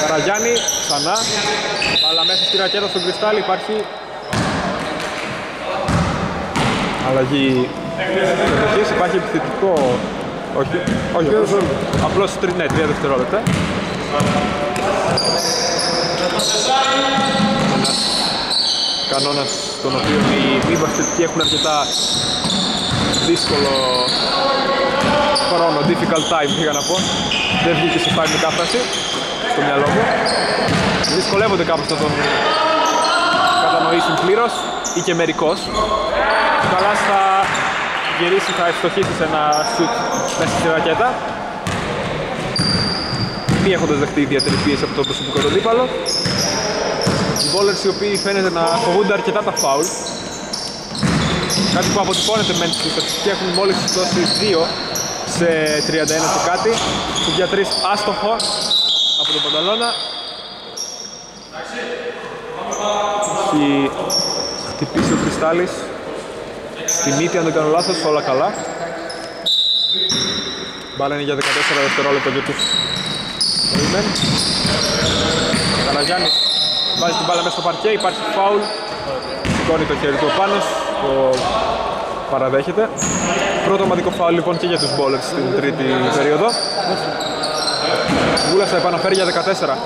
Καραγιάννη. Ξανά. Μπάλα μέσα στη ρακέτα στον Κρυστάλλι. Υπάρχει αλλαγή κατοχής. Υπάρχει επιθετικό όχι, όχι, όχι. Απλώς ναι, τρία δευτερόλεπτα. Ένας κανόνας τον οποίο οι μη μπασκετικοί έχουν αρκετά δύσκολο χρόνο, difficult time πήγα να πω. Δεν βγήκε σωστά η μετάφραση στο μυαλό μου. Δυσκολεύονται κάπως να τον κατανοήσουν πλήρως ή και μερικώς. Καλά θα γυρίσει θα ευστοχίσει σε ένα σουτ μέσα στη ρακέτα. Μη έχοντας δεχτεί ιδιαίτερη πίεση από το προσωπικό του αντίπαλο οι bowlers οι οποίοι φαίνεται να φοβούνται αρκετά τα φάουλ. Κάτι που αποτυπώνεται μεν στη στατιστική έχουν μόλις δώσει 2 σε 31 και κάτι. Που για 3 άστοχο από τον Πανταλώνα. Έχει χτυπήσει ο Κρυστάλλης Στη μύτη αν δεν κάνω λάθος, όλα καλά. Μπάλα είναι για 14 δευτερόλεπτα για τους Ρίμεν. Καραγιάννης βάζει την μπάλα μέσα στο παρκέ, υπάρχει φάουλ. Σηκώνει το χέρι του πάνω, το παραδέχεται. Πρώτο ομαδικό φάουλ λοιπόν και για τους bowlers στην τρίτη περίοδο. Γούλας θα επαναφέρει για 14.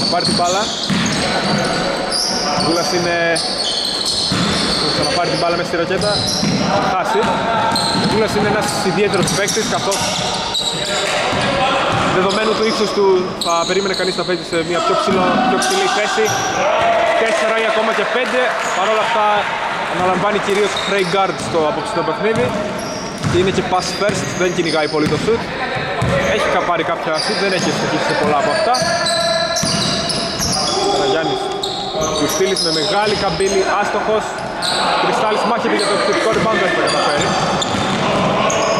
Θα πάρει την μπάλα. Γούλας είναι θα πάρει την μπάλα μέσα στη ρακέτα, θα χάσει. Ο Κούλας είναι ένας ιδιαίτερος παίκτης καθώς δεδομένου του ύψους του θα περίμενε κανείς να παίζει σε μια πιο, ψηλό, πιο ψηλή θέση. 4 ή ακόμα και 5, παρόλα αυτά αναλαμβάνει κυρίως free guard στο απόψινό παιχνίδι. Είναι και pass first, δεν κυνηγάει πολύ το shoot. Έχει πάρει κάποια shoot, δεν έχει ευτυχίσει σε πολλά από αυτά. Γιάννης του στήλης με μεγάλη καμπύλη, άστοχος. Κρυστάλλης μάχεται για το επιθετικό rebound, δεν θα καταφέρει.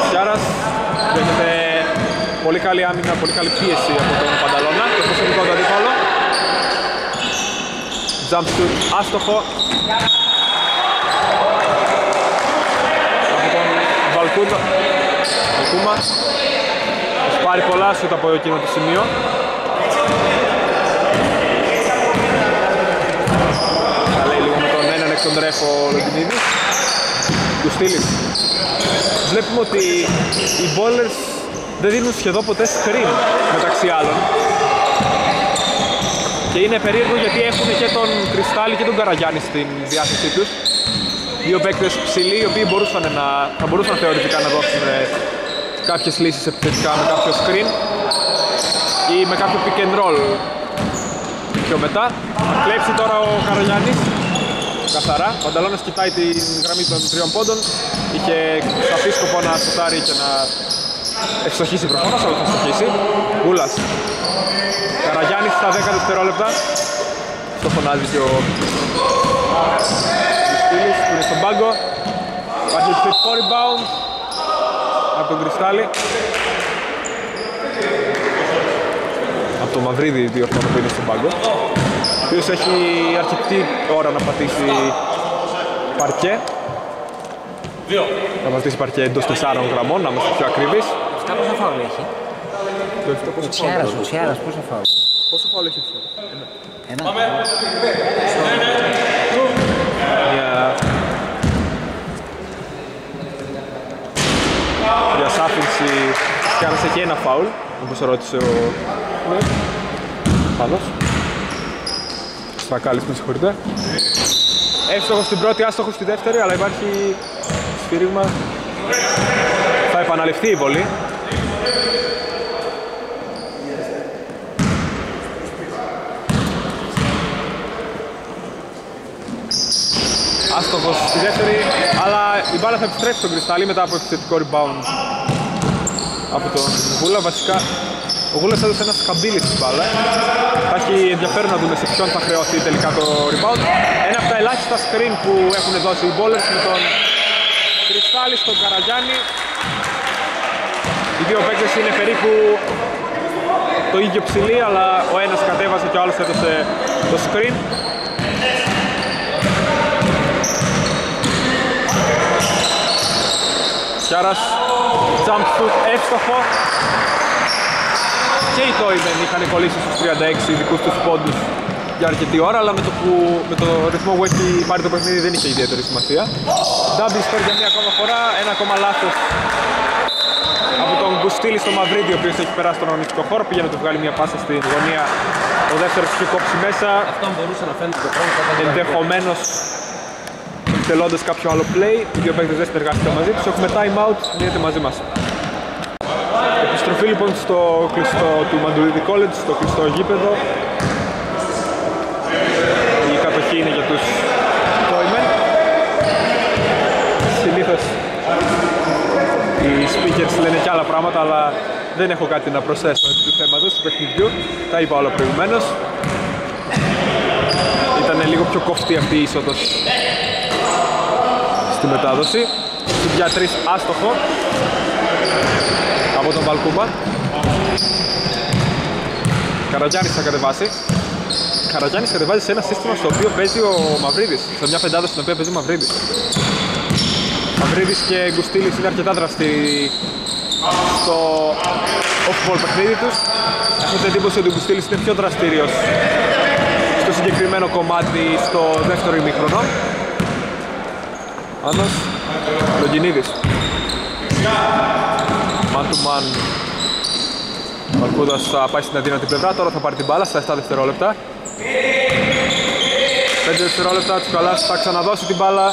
Σιάρας δέχεται πολύ καλή άμυνα, πολύ καλή πίεση από τον Πανταλώνα και προσωπικό του αντίπαλο. Jump shoot, άστοχο. Από τον Βαλκούμα. Βαλκούμα. Έχει πάρει πολλά σουτ από εκείνο το σημείο. Τον ρέφο Λογινίδης του στήλης βλέπουμε ότι οι bowlers δεν δίνουν σχεδόν ποτέ screen μεταξύ άλλων. Και είναι περίεργο γιατί έχουν και τον Κρυστάλλι και τον Καραγιάννη στην διάθεσή τους. Δύο παίκτες ψηλοί οι οποίοι μπορούσαν να, θα μπορούσαν θεωρητικά να δώσουν κάποιες λύσεις επιθετικά με κάποιο screen ή με κάποιο pick and roll. Πιο μετά. Θα κλέψει τώρα ο Καραγιάννης καθαρά. Ο Ανταλώνας κοιτάει την γραμμή των τριών πόντων. Είχε σαφή σκοπό να σουτάρει και να ευστοχίσει προφανώς, αλλά θα ευστοχίσει. Γούλας. Καραγιάννης στα 10 δευτερόλεπτα. Το φωνάζει και ο Κρυστήλης που είναι στον πάγκο. Υπάρχει επιθετικό rebound από τον Κρυστάλλη. Από το Μαυρίδη διορθώνω που είναι στον πάγκο. Ο οποίος έχει αρκετή ώρα να πατήσει παρκέ. Να πατήσει παρκέ εντός 4 γραμμών, να είμαστε πιο ακρίβεις. Αυτά πόσα φάουλ έχει; Το 7 πόσο Ο Τσιάρας, φάουλ ο Τσιάρας πόσα φάουλ; Πόσο φάουλ έχει αυτό. Ένα. Μια... Για σάφινση κάνασε και ένα φάουλ, όπως ρώτησε ο Πάνος. Στρακάλης, με συγχωρείτε. Εύστοχος στην πρώτη, άστοχος στη δεύτερη, αλλά υπάρχει σφύριγμα. Θα επαναληφθεί η βολή. Άστοχος στη δεύτερη, αλλά η μπάλα θα επιστρέψει στον Κρυστάλλι μετά από επιθετικό rebound από τον Γούλα. Βασικά, ο Γούλας έδωσε ένας σκαμπίλι στην μπάλας. Θα έχει ενδιαφέρον να δούμε σε ποιον θα χρεωθεί τελικά το rebound. Ένα από τα ελάχιστα screen που έχουν δώσει οι bowlers με τον Κρυστάλλι στον Καραγιάννη. Οι δύο παίκτες είναι περίπου το ίδιο ψηλή, αλλά ο ένας κατέβασε και ο άλλος έδωσε το screen. Σιάρας, jump shoot εύστοχο. Και οι Toymen είχαν κολλήσει στους 36 δικούς τους πόντους για αρκετή ώρα, αλλά με το, που, με το ρυθμό που έχει πάρει το παιχνίδι δεν είχε ιδιαίτερη σημασία. Double score για μία ακόμα φορά, ένα ακόμα λάθος από τον Γκουστίλη στο Μαυρίδη, ο οποίος έχει περάσει τον αγωνιστικό χώρο, πήγε να του βγάλει μια πάσα στην γωνία, ο δεύτερος είχε κόψει μέσα, Αυτό μπορούσε να φαίνεται το χρόνο θα ήταν ενδεχομένως εκτελώντας κάποιο άλλο play. Οι δύο παίκτες δεν συνεργάστηκαν μαζί τους. Έχουμε time out, μείνετε μαζί μας. Επιστροφή λοιπόν στο κλειστό του Μαντουρίδη College, στο κλειστό γήπεδο. Η κατοχή είναι για τους Toymen. Συνήθως οι speakers λένε και άλλα πράγματα, αλλά δεν έχω κάτι να προσθέσω επί του θέματος του παιχνιδιού. Τα είπα όλα προηγουμένως. Ήταν λίγο πιο κοφτή αυτή η είσοδος στη μετάδοση. Για τρεις άστοχο από τον Βαλκούμπα. Καρατζάνης θα κατεβάσει. Καρατζάνης κατεβάζει σε ένα σύστημα στο οποίο παίζει ο Μαυρίδης. Σε μια πεντάδα στην οποία παίζει ο Μαυρίδης. Μαυρίδης και Γκουστίλης είναι αρκετά δραστήριοι στο off-ball παιχνίδι τους. Έχω την εντύπωση ότι ο Γκουστίλης είναι πιο δραστήριος στο συγκεκριμένο κομμάτι στο δεύτερο ημίχρονο. Άνος, Λογγινίδης. Man to man. Ο Αρκούδας θα πάει στην αδύνατη πλευρά, τώρα θα πάρει την μπάλα στα 7 δευτερόλεπτα. 5 δευτερόλεπτα, Τσουκαλάς θα ξαναδώσει την μπάλα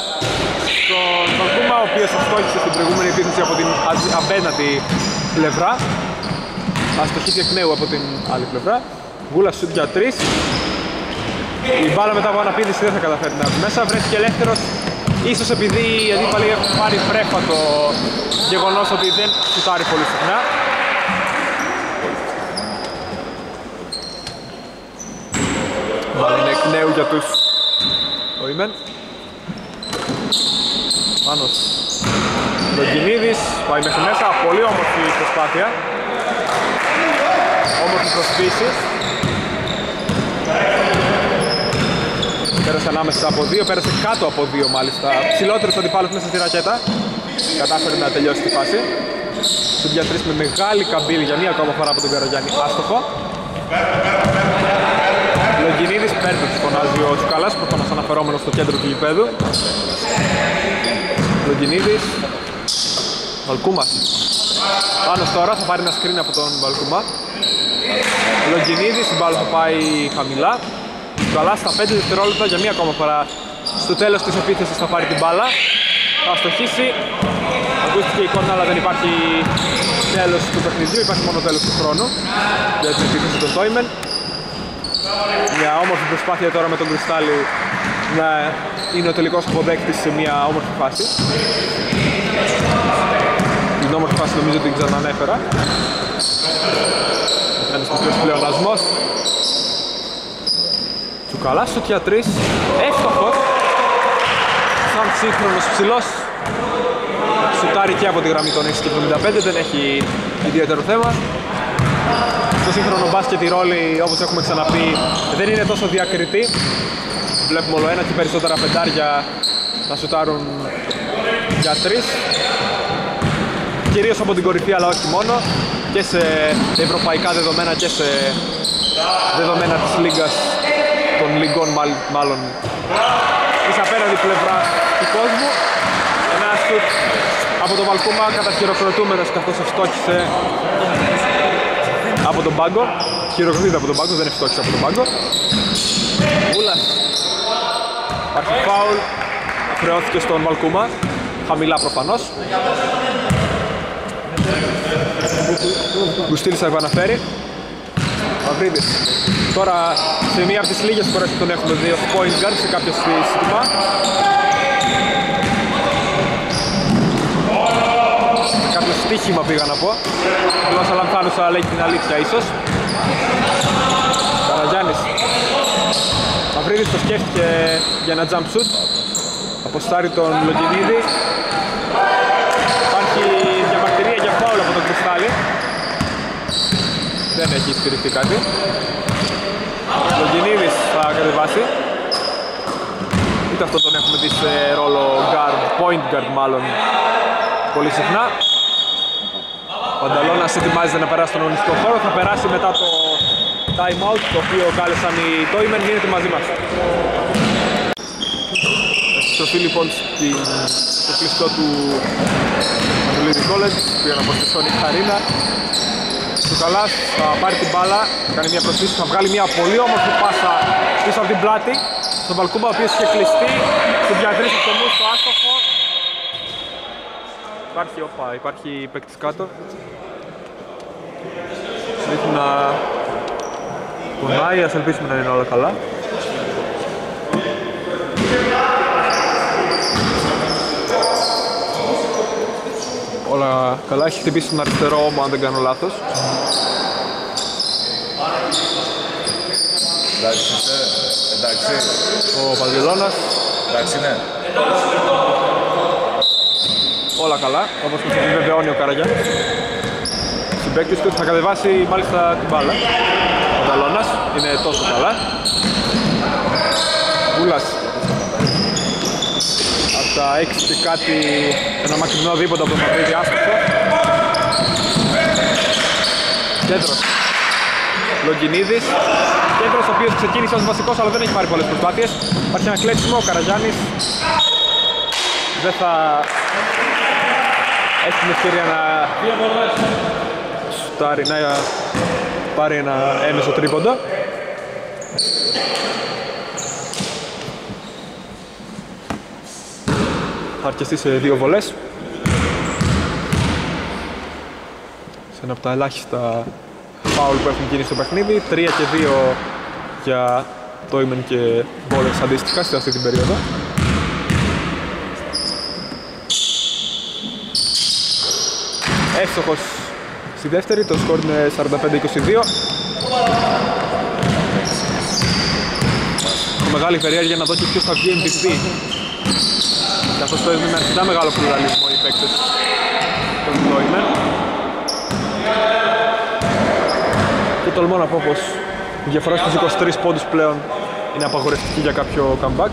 στον Βαρκούμα, ο οποίος αστόχησε στην προηγούμενη επίθεση από την αντι- απέναντι πλευρά. Αστοχήθηκε εκ νέου από την άλλη πλευρά. Γούλα σουτ για 3. Η μπάλα μετά από αναπήδηση δεν θα καταφέρει να έρθει μέσα. Βρέθηκε ελεύθερος. Ίσως επειδή οι αντίπαλοι έχουν πάρει πρέφα το γεγονός ότι δεν σουτάρει πολύ συχνά. Μπάλα είναι εκ νέου για τους Οίμεν. Πάνος. Λογγινίδης πάει μέχρι μέσα. Πολύ όμορφη προσπάθεια. Όμορφη προσποίηση. Πέρασε ανάμεσα από δύο, πέρασε κάτω από δύο μάλιστα. Ψηλότερος αντιπάλος μέσα στη ρακέτα. Κατάφερε να τελειώσει τη φάση. Σου για τρεις με μεγάλη καμπύλη για μία ακόμα φορά από τον Καραγιάννη. Άστοχο. Λογγινίδης Πέρτος φωνάζει ο Τσουκαλάς, προφανώς αναφερόμενος στο κέντρο του γηπέδου. Λογγινίδης. Βαλκούμας. Πάνω τώρα θα πάρει ένα screen από τον Βαλκούμα. Λογγινίδης, η μπάλα θα πάει χαμηλά. Τσουκαλάς στα 5 δευτερόλεπτα για μία ακόμα φορά. Στο τέλος της επίθεσης θα πάρει την μπάλα. θα στοχίσει. Ακούστηκε η εικόνα αλλά δεν υπάρχει τέλος του παιχνιδιού, υπάρχει μόνο τέλος του χρόνου για την επίθεση των Τόιμεν. Μια όμορφη προσπάθεια τώρα με τον Κρυστάλλι να είναι ο τελικός αποδέκτης σε μια όμορφη φάση. Την όμορφη φάση νομίζω την ξανανέφερα. Ένας μικρός πλεονασμός. Τσουκαλάς στο για τρεις, εύστοχος. Σαν σύγχρονος ψηλός. Σουτάρει και από τη γραμμή των 6.75, δεν έχει ιδιαίτερο θέμα. Στο σύγχρονο μπάσκετ η ρόλη, όπως έχουμε ξαναπεί, δεν είναι τόσο διακριτή. Βλέπουμε όλο ένα και περισσότερα πεντάρια να σουτάρουν για τρεις. Κυρίως από την κορυφή, αλλά όχι μόνο. Και σε ευρωπαϊκά δεδομένα και σε δεδομένα της Λίγκας, των Λιγκών μάλλον, της απέναντι πλευράς του κόσμου. Ένας σουτ από τον Βαλκούμα καταχειροκροτούμενος καθώς ευστόχησε από τον πάγκο. Χειροκροτείται από τον πάγκο, δεν ευστόχησε από τον πάγκο. Ούλας. Υπάρχει φάουλ. Χρεώθηκε στον Βαλκούμα. Χαμηλά προφανώς. Γκουστήλης θα επαναφέρει. Μαυρίδης. Τώρα σε μία από τις λίγες φορές που τον έχουμε δει ως point guard σε κάποιο σύστημα. Κάποιο στοίχημα πήγα να πω. Γλώσσα λανθάνουσα λέει την αλήθεια ίσως. Καραγιάννης. Μαυρίδης το σκέφτηκε για ένα jump shoot. Αποστάρει τον Λογγινίδη. Υπάρχει διαμαρτυρία για φάουλ από τον Κρυστάλλι. Δεν έχει στηριχτεί κάτι. Λογγινίδης θα κατεβάσει. Είτε αυτό τον έχουμε δει σε ρόλο guard, point guard μάλλον πολύ συχνά. Ο Ανταλώνας ετοιμάζεται να περάσει στον ονιστικό χώρο, θα περάσει μετά το time out το οποίο κάλεσαν οι Toymen, μείνετε μαζί μας. Επιστροφή λοιπόν στην, στο κλειστό του Ανδουλίδη College, πήγα να πω στη Sonic Arena. Του Καλάς θα πάρει την μπάλα, κάνει μια προσθήση, θα βγάλει μια πολύ όμορφη πάσα πίσω από την πλάτη στον Βαλκούμπα, ο οποίος είχε κλειστεί, στον διαδρύσει στο μου στο άστοχο. Υπάρχει, όπα, υπάρχει παίκτης κάτω. Δείχνει να πονάει, ας ελπίσουμε να είναι όλα καλά. Όλα καλά, έχει χτυπήσει τον αριστερό μου αν δεν κάνω λάθος. Εντάξει είσαι, εντάξει, Ο Παντελώνας, εντάξει ναι. όλα καλά, όπως μας επιβεβαιώνει ο Καραγιάννης. Συμπαίκτης του θα κατεβάσει μάλιστα την μπάλα. Ο Παντελώνας είναι τόσο καλά. Γούλας. Από τα 6 και κάτι ένα μακρινό δίποτα από το Μαδρίδη άστοχο. Κέντρος. Λογκινίδης. Κέντρος ο οποίος ξεκίνησε ως βασικός αλλά δεν έχει πάρει πολλές προσπάθειες. Υπάρχει ένα κλέψιμο, ο Καραγιάννης δεν θα έχει την ευκαιρία να σουτάρει, να πάρει ένα έμεσο τρίποντο. Θα αρκεστεί σε δύο βολές. Σε ένα από τα ελάχιστα φάουλ που έχουν γίνει στο παιχνίδι. 3 και 2 για Τόιμεν και Μπόλες αντίστοιχα σε αυτή την περίοδο. Εύστοχος στη δεύτερη, το σκορ είναι 45-22. Έχω μεγάλη περιέργεια να δω και ποιος θα βγει MVP. Καθώς παίζουν με αρκετά μεγάλο πλουραλισμό οι παίκτες των Τόιμεν. Και τολμώ να πω πως η διαφορά στους 23 πόντους πλέον είναι απαγορευτική για κάποιο comeback.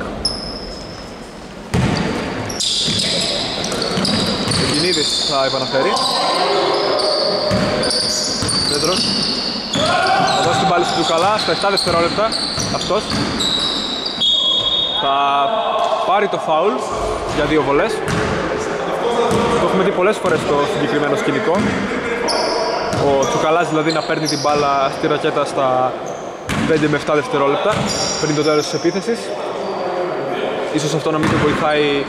Κινίδης θα επαναφέρει. Πέτρος. Θα δώσει την πάλι του καλά στα 7 δευτερόλεπτα. Αυτός. Θα πάρει το φάουλ για δύο βολές. Το έχουμε δει πολλές φορές στο συγκεκριμένο σκηνικό. Ο Τσουκαλάς δηλαδή να παίρνει την μπάλα στη ρακέτα στα 5 με 7 δευτερόλεπτα πριν το τέλος της επίθεσης. Ίσως αυτό να μην τον βοηθάει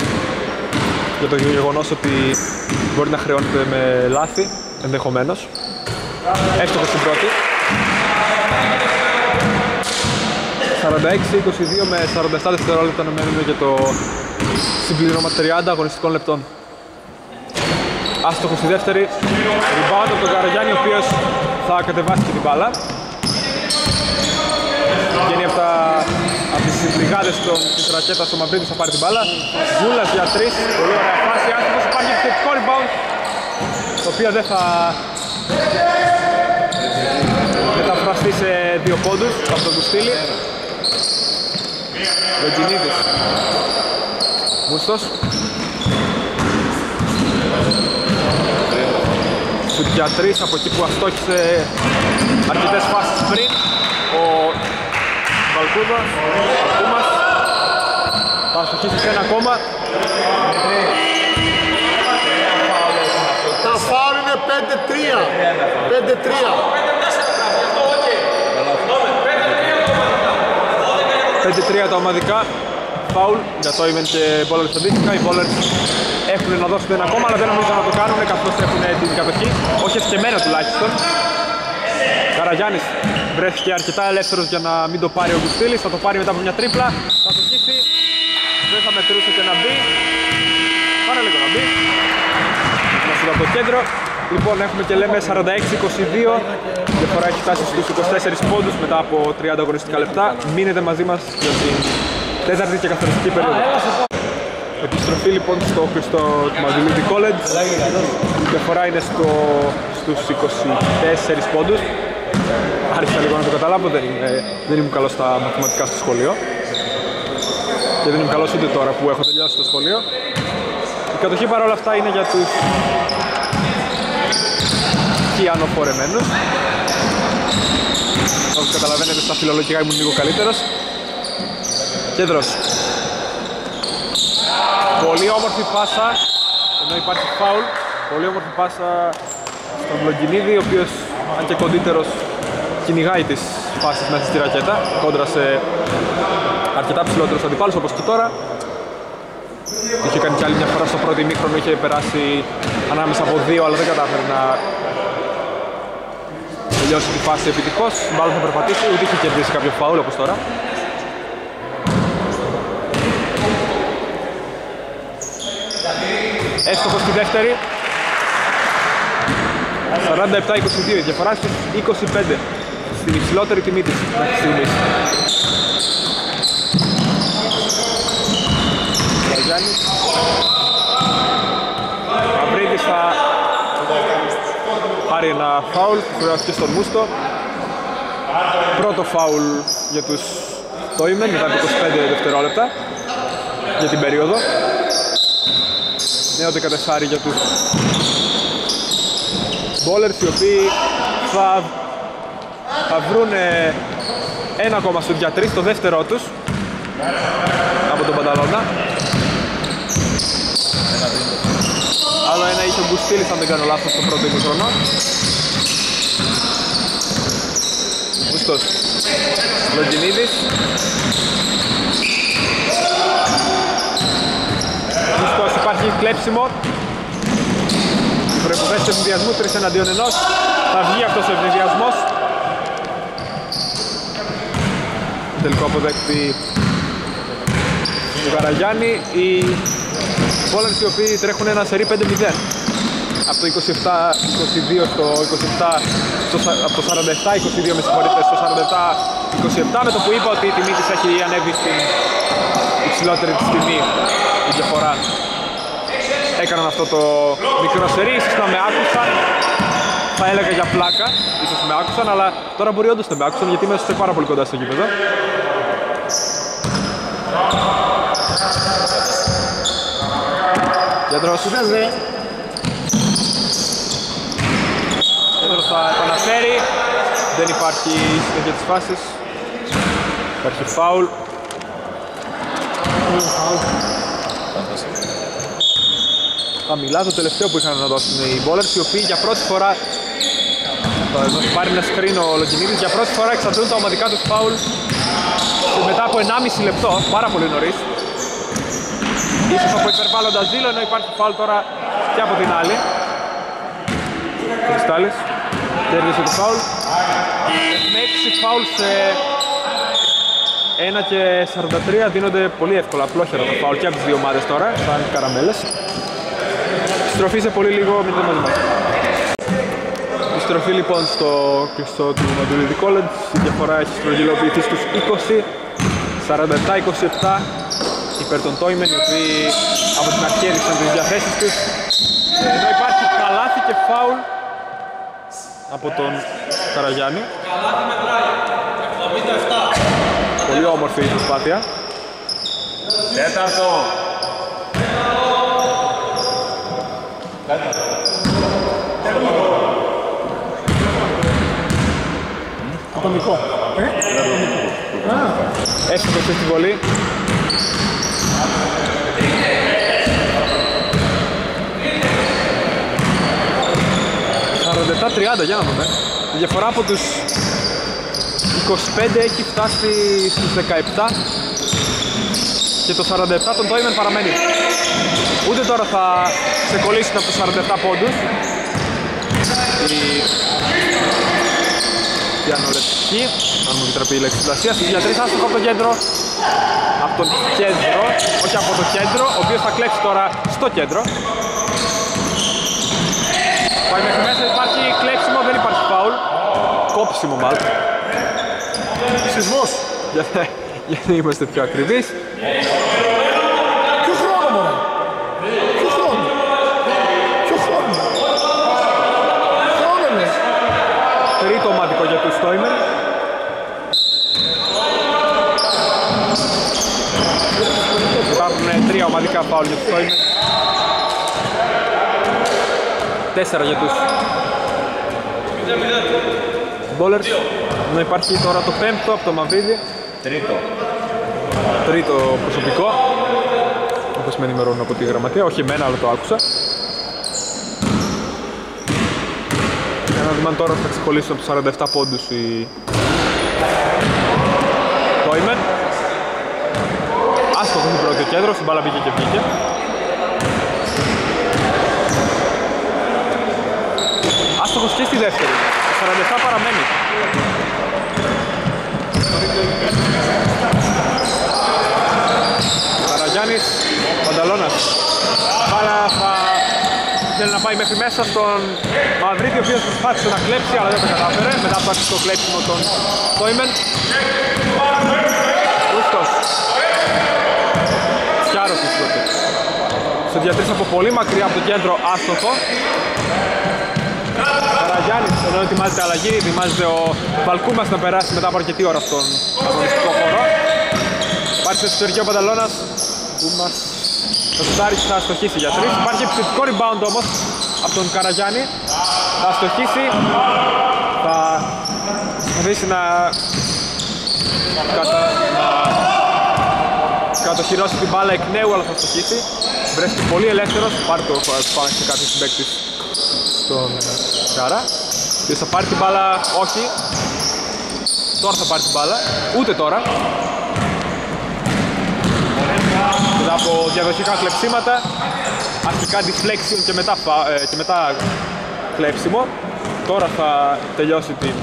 για το γεγονός ότι μπορεί να χρεώνεται με λάθη, ενδεχομένως. Εύστοχος στην πρώτη. 46-22 με 47 δευτερόλεπτα να μένουμε για το συμπλήρωμα 30 αγωνιστικών λεπτών. Άστοχος στη δεύτερη. Rebound από τον Καραγιάννη, ο οποίος θα κατεβάσει και την μπάλα. Βγαίνει από, τα, από τις συμπληγάδες των, της ρακέτας ο Μαυρίδης θα πάρει την μπάλα. Γούλας για τρεις, πολύ ωραία φάση. Άστοχος υπάρχει επιθετικό rebound, το οποίο δεν θα μεταφραστεί σε δύο πόντους από τον Κουστήλη. Λογινίδης. Μούστος. Σουτ για τρεις από εκεί που αστόχησε αρκετές φάσεις πριν. Ο Βαλκούδα, Βαλκούμας. Θα αστοχίσει σε ένα ακόμα. Τα φάουλ είναι 5-3. 5-3. 5-3 τα ομαδικά. Φάουλ για το event και bowlers αντίστοιχα. Οι bowlers έχουν να δώσουν ένα ακόμα, αλλά δεν νομίζω να το κάνουν καθώς έχουν την κατοχή. Όχι ευκαιμένα τουλάχιστον. Καραγιάννης βρέθηκε αρκετά ελεύθερος για να μην το πάρει ο Γκουστήλης. Θα το πάρει μετά από μια τρίπλα. Θα το χύσει. Δεν θα μετρούσε και να μπει. Πάρε λίγο να μπει. Να σου το κέντρο. Λοιπόν, έχουμε και λέμε 46-22. Διαφορά έχει φτάσει στους 24 πόντους μετά από 30 αγωνιστικά λεπτά. Μείνετε μαζί μας για την τέταρτη και καθοριστική περίοδο. Επιστροφή λοιπόν στο Χριστό Μαγδουλίδη College. Η διαφορά είναι στο, στους 24 πόντους. Άρχισα λίγο να το καταλάβω, δεν, είμαι, δεν ήμουν καλός στα μαθηματικά στο σχολείο. Και δεν είμαι καλός ούτε τώρα που έχω τελειώσει το σχολείο. Η κατοχή παρόλα αυτά είναι για τους χιανοφορεμένους. Όπως καταλαβαίνετε στα φιλολογικά ήμουν λίγο καλύτερος. Κέντρος. Πολύ όμορφη πάσα, ενώ υπάρχει φάουλ. Πολύ όμορφη πάσα στον Λογκινίδη, ο οποίος αν και κοντύτερος κυνηγάει τις φάσεις μέσα στη ρακέτα, κόντρα σε αρκετά ψηλότερους αντιπάλους όπως και τώρα. Το είχε κάνει κι άλλη μια φορά στο πρώτο ημίχρονο, είχε περάσει ανάμεσα από δύο, αλλά δεν κατάφερε να τελειώσει τη φάση επιτυχώς. Μάλλον θα περπατήσει, ούτε είχε κερδίσει κάποιο φάουλ όπως τώρα. Έστοχο στη δεύτερη. 47-22, η διαφορά στους 25. Στην υψηλότερη τιμή της μέχρι στιγμής. Γιάννης. Μαυρίδης θα πάρει ένα φάουλ που χρειάστηκε στον Μούστο. Πρώτο φάουλ για τους Τόιμεν μετά από 25 δευτερόλεπτα για την περίοδο. Νέο 14 για τους bowlers οι οποίοι θα, θα βρουν ένα ακόμα στο για 3 το δεύτερό τους από τον Πανταλώνα. Άλλο ένα είχε ο Μπουστήλης αν δεν κάνω λάθος στο πρώτο ημιχρονό. Μπουστός. Λογινίδης. Μπουστός υπάρχει κλέψιμο. Προϋποθέσεις του ευνηδιασμού 3 εναντίον ενός. Θα βγει αυτός ο ευνηδιασμός. Τελικό αποδέκτη του Καραγιάννη. Οι Πόλεμς οι οποίοι τρέχουν ένα σερί 5-0 από το 27-22 στο 27 στο, από το 47-22 με συγχωρείτε στο 47-27 με το που είπα ότι η τιμή της έχει ανέβει στην υψηλότερη της τιμή η διαφορά έκαναν αυτό το μικρό σερί, ίσως να με άκουσαν. Θα έλεγα για πλάκα, ίσως με άκουσαν αλλά τώρα μπορεί όντως να με άκουσαν γιατί είμαστε πάρα πολύ κοντά στο γήπεδο. Γιατρός. Κοίταζε. Γιατρός θα επαναφέρει Δεν υπάρχει συνέχεια της φάσης. Υπάρχει φάουλ Χαμηλά το τελευταίο που είχαν να δώσουν οι bowlers οι οποίοι για πρώτη φορά θα πάρει ένα screen ο Λογινίδης για πρώτη φορά εξαντλούν τα ομαδικά τους φάουλ και μετά από 1,5 λεπτό, πάρα πολύ νωρίς Ίσως από υπερβάλλοντα ζήλο ενώ υπάρχει φάουλ τώρα και από την άλλη. Κρυστάλλης κέρδισε το φάουλ. Με 6 φάουλ σε 1 και 43 δίνονται πολύ εύκολα, απλόχερα το φάουλ και από τις δύο ομάδες τώρα, θα είναι καραμέλες. Στροφή σε πολύ λίγο, μην το μαζί μας. Επιστροφή λοιπόν στο κλειστό του Μαντουλίδη College, η διαφορά έχει στρογγυλοποιηθεί στους 20, 47-27 υπέρ των Τόιμεν, οι οποίοι από την αρχή έδειξαν τις διαθέσεις τους. Ενώ υπάρχει καλάθι και φάουλ από τον Καραγιάννη. Πολύ όμορφη η προσπάθεια. Τέταρτο. Ατομικό. Ε, Εύστοχος στη βολή. «47-30» για να δούμε. Η διαφορά από τους 25 έχει φτάσει στους 17 και το 47 τον Τόιμεν παραμένει. Ούτε τώρα θα σε κολλήσουν από τους 47 πόντους. Η πιανολεπτική, αν μου επιτρέπει η λέξη συστασία, στις διατρήσεις άστοχο από το κέντρο. Από το κέντρο, όχι από το κέντρο, ο οποίος θα κλέψει τώρα στο κέντρο. Πάει μέχρι μέσα, υπάρχει κλέψιμο, δεν υπάρχει φάουλ. Κόψιμο μάλλον. Σεισμός. Για, για να είμαστε πιο ακριβείς. Ποιο χρόνο μωρέ. Ποιο χρόνο. Ποιο χρόνο. Χρόνο είναι. Τρίτο ομαδικό για τους Στόιμεν. Υπάρχουν ε, τρία ομαδικά φάουλ για τους Στόιμεν. Τέσσερα για τους Bowlers. Ενώ υπάρχει τώρα το πέμπτο από το Μαβίδι. Τρίτο. Τρίτο προσωπικό. Όπως με ενημερώνουν από τη γραμματεία. Όχι εμένα, αλλά το άκουσα. Για να δούμε αν τώρα θα ξεκολλήσουν από τους 47 πόντους οι Τόιμεν. Άστοχο στην πρώτη ο κέντρος, η μπάλα μπήκε και βγήκε. Άστοχος και στη δεύτερη. Το 47 παραμένει. Καραγιάννης, Πανταλώνας. Μπάλα θα θέλει να πάει μέχρι μέσα στον Μαυρίτη, ο οποίος προσπάθησε να κλέψει, αλλά δεν το κατάφερε. Μετά από το κλέψιμο των Τόιμεν. Ούστος. Σκιάρος της πρώτη. Σε διατρήσεις από πολύ μακριά από το κέντρο, άστοχο. Καραγιάννης, ενώ ετοιμάζεται αλλαγή, ετοιμάζεται ο Βαλκούμας να περάσει μετά από αρκετή ώρα στον αγωνιστικό χώρο. Υπάρχει στο εσωτερικό Πανταλώνας που μας θα σουτάρει θα αστοχίσει για τρεις. Υπάρχει επιθετικό rebound όμως από τον Καραγιάννη. Θα αστοχίσει. Θα προσπαθήσει να, κατα... να κατοχυρώσει την μπάλα εκ νέου αλλά θα αστοχίσει. Βρέθηκε πολύ ελεύθερος. Πάρει το πάνω σε κάποιο συμπαίκτης στον Κάρα. Και θα πάρει την μπάλα, όχι. Τώρα θα πάρει την μπάλα. Ούτε τώρα. Μετά από διαδοχικά κλεψίματα, αρχικά deflection και μετά, φα- ε, και μετά κλέψιμο. Τώρα θα τελειώσει την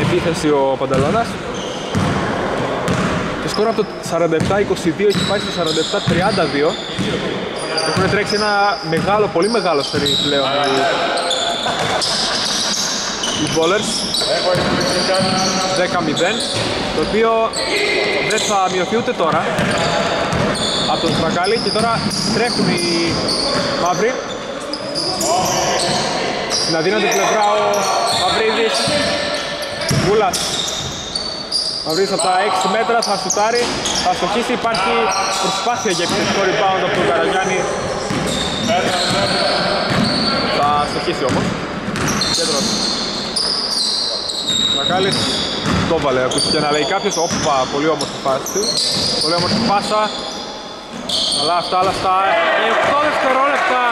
επίθεση ο Πανταλώνας. Το σκορ από το 47-22 έχει πάει στο 47-32. Έχουν τρέξει ένα μεγάλο, πολύ μεγάλο σερί πλέον οι, οι bowlers. 10-0, το οποίο δεν θα μειωθεί ούτε τώρα από τον Στρακάλη και τώρα τρέχουν οι μαύροι. Στην αδύνατη πλευρά ο Μαυρίδης, Γούλας. Μαυρίδης από τα 6 μέτρα θα σουτάρει, θα στοχίσει, υπάρχει προσπάθεια για επιθετικό rebound από τον Καραγιάννη. Θα στοχίσει όμως. Κέντρος. Στρακάλης το βάλε, ακούστηκε να λέει κάποιος, όπα, πολύ όμορφη φάση. Πολύ όμορφη πάσα. Αλλά αυτά, αλλά στα 8 δευτερόλεπτα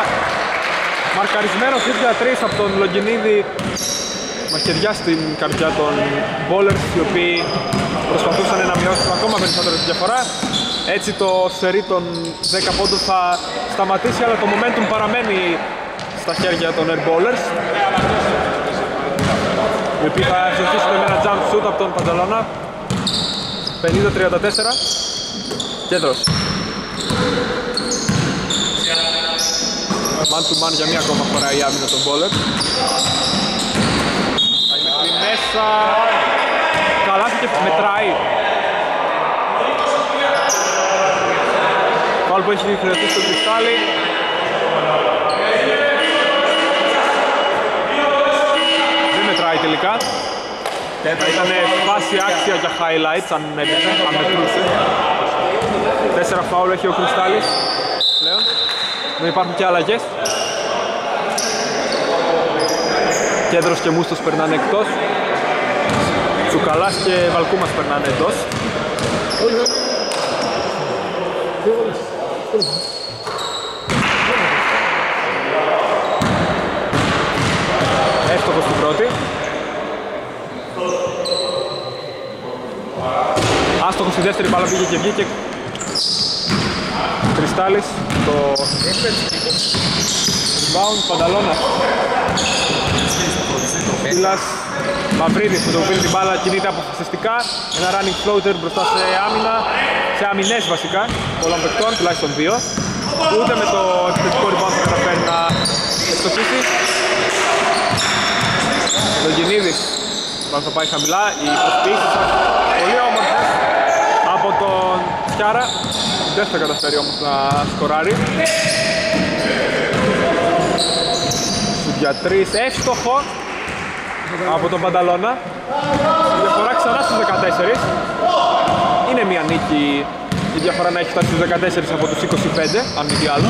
μαρκαρισμένος ήρθε 3 από τον Λογκινίδη μαχαιριά στην καρδιά των bowlers οι οποίοι προσπαθούσαν να μειώσουν ακόμα περισσότερο τη διαφορά. Έτσι το σερί των 10 πόντων θα σταματήσει αλλά το momentum παραμένει στα χέρια των airballers οι οποίοι θα εξοχίσουν με ένα jump shoot από τον Πανταλώνα. 50-34 Κέντρος. Man to man για μία ακόμα φορά η άμυνα των bowler Θα είναι στη μέσα Καλά και μετράει Φάουλ που έχει χρειαστεί στο κρυστάλλι Δεν μετράει τελικά θα ήταν φάση άξια για highlights αν έπαιζε, αν μετρούσε. Τέσσερα φάουλ έχει ο Κρυστάλλης πλέον. Δεν υπάρχουν και αλλαγές. Κέντρος και Μούστος περνάνε εκτός. Τσουκαλάς και Βαλκούμας περνάνε εντός. Εύστοχος στην πρώτη. Άστοχος στη δεύτερη μπάλα πήγε και βγήκε. Κρυστάλλης, το rebound, Πανταλώνας. Φίλας, Μαυρίδης που το πήρε την μπάλα κινείται αποφασιστικά. Ένα running floater μπροστά σε άμυνα, σε αμυνές βασικά, πολλών παιχτών, τουλάχιστον δύο. Ούτε με το επιθετικό rebound θα καταφέρει να εξοφίσει. Το Γενίδης, πάνω θα πάει χαμηλά, οι προσποιήσεις πολύ όμορφες από τον Τσιάρα. Δεν θα καταφέρει όμως να σκοράρει. Σου για τρεις, εύστοχο από τον Πανταλώνα. Η διαφορά ξανά στους 14. Είναι μια νίκη η διαφορά να έχει φτάσει στους 14 από τους 25, αν μη τι άλλο,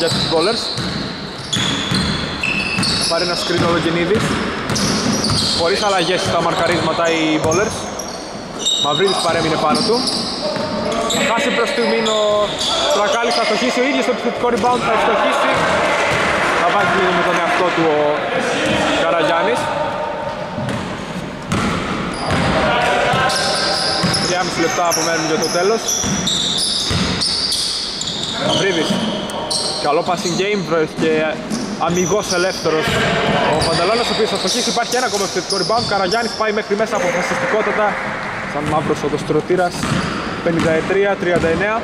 για τους bowlers. Πάρει ένα screen ο Λογενίδης. Χωρίς αλλαγές στα μαρκαρίσματα οι bowlers. Μαυρίδης παρέμεινε πάνω του. Θα χάσει προς στιγμήν ο Τρακάλης, θα στοχίσει ο ίδιος το επιθετικό rebound, θα ευστοχίσει. Θα βάζει λίγο με τον εαυτό του ο Καραγιάννης. 3,5 λεπτά απομένουν για το τέλος. Μαυρίδης. Καλό passing game, βρέθηκε αμυγός ελεύθερος ο Φανταλώνας ο οποίος θα στοχίσει. Υπάρχει ένα ακόμα επιθετικό rebound. Καραγιάννης πάει μέχρι μέσα αποφασιστικότατα σαν μαύρος οδοστρωτήρας 53-39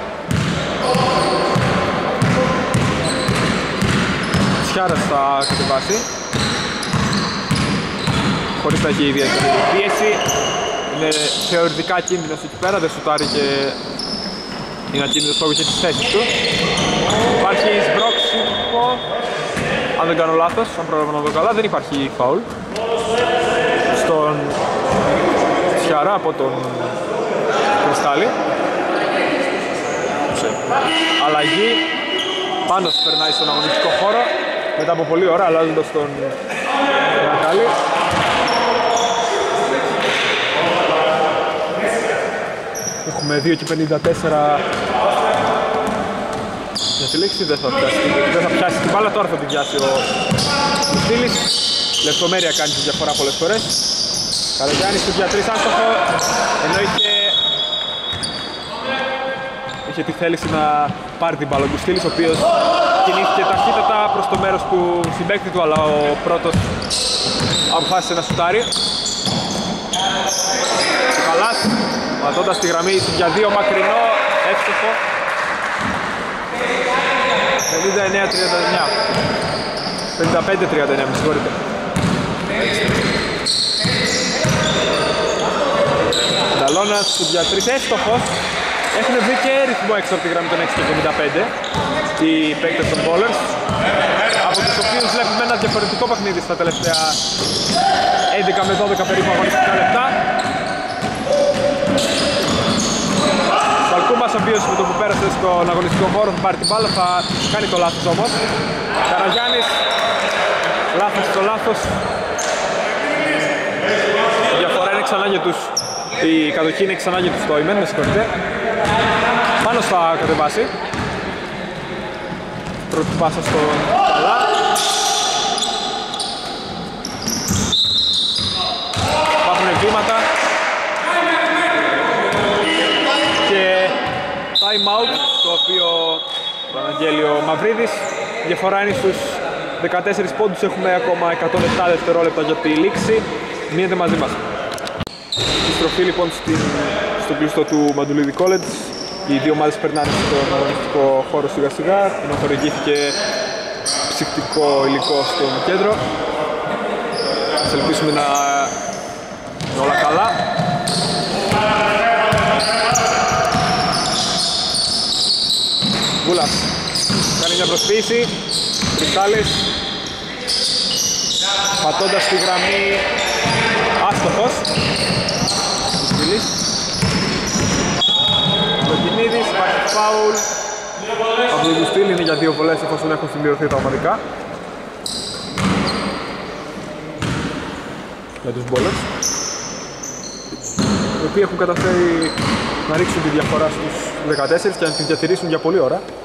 Τσιάρας θα κατεβάσει χωρίς να έχει ιδιαίτερη πίεση είναι θεωρητικά κίνδυνος εκεί πέρα, δεν σουτάρει και είναι ακίνδυνος λόγω και τις θέσεις του. Υπάρχει σμπρόξιμο αν δεν κάνω λάθος, αν πρόλαβα να δω καλά, δεν υπάρχει φαουλ στον Τσιάρα από τον Κρυστάλλι αλλαγή. Πάνω περνάει στον αγωνιστικό χώρο μετά από πολλή ώρα αλλάζοντας τον Μακάλη Έχουμε 2 και 54 για τη λήξη δεν θα πιάσει, δεν θα πιάσει την μπάλα, τώρα θα την πιάσει ο Στήλης. Λεπτομέρεια κάνει τη διαφορά πολλές φορές. Καραγιάννης του για 3 άστοχο. Ενώ είχε είχε τη θέληση να πάρει την μπάλα ο Γκουστήλης ο οποίος κινήθηκε ταχύτατα προς το μέρος του συμπέκτη του αλλά ο πρώτος αποφάσισε να σουτάρει ο Καλάς πατώντας τη γραμμή για δύο μακρινό εύστοχο. 59-39 55-39 με συγχωρείτε. Νταλώνας του για τρεις εύστοχος. Έχουν βρει και ρυθμό έξω από τη γραμμή των 6.75 οι παίκτες των bowlers. Από τους οποίους βλέπουμε ένα διαφορετικό παιχνίδι στα τελευταία 11 με 12 περίπου αγωνιστικά λεπτά Σαλκούμας ο οποίος με το που πέρασε στον αγωνιστικό χώρο θα πάρει την μπάλα, θα κάνει το λάθος όμως. Καραγιάννης λάθος το λάθος. Η διαφορά είναι ξανά για τους η κατοχή είναι ξανά για τους Στόιμεν, με συγχωρείτε. Πάνω θα κατεβάσει πρώτη πάσα στον Καλά υπάρχουν βήματα και Βαγγέλιο Μαυρίδης. Η διαφορά είναι στους 14 πόντους, έχουμε ακόμα 107 δευτερόλεπτα για τη λήξη. Μείνετε μαζί μας. Η στροφή λοιπόν στην, στο κλειστό του Μαντουλίδη College. Οι δύο ομάδες περνάνε στον αγωνιστικό χώρο σιγά σιγά, ενώ χορηγήθηκε ψυχτικό υλικό στο κέντρο. Ας ελπίσουμε να είναι όλα καλά. Βούλας κάνει μια προσποίηση, Κρυστάλλης πατώντας τη γραμμή. Άστοχος. Κουστήλης Λογινίδης, υπάρχει φάουλ. Από τον Κουστήλη είναι για δύο βολές εφόσον έχουν συμπληρωθεί τα ομαδικά για τους μπόλες. Οι οποίοι έχουν καταφέρει να ρίξουν τη διαφορά στους 14 και να την διατηρήσουν για πολλή ώρα. σε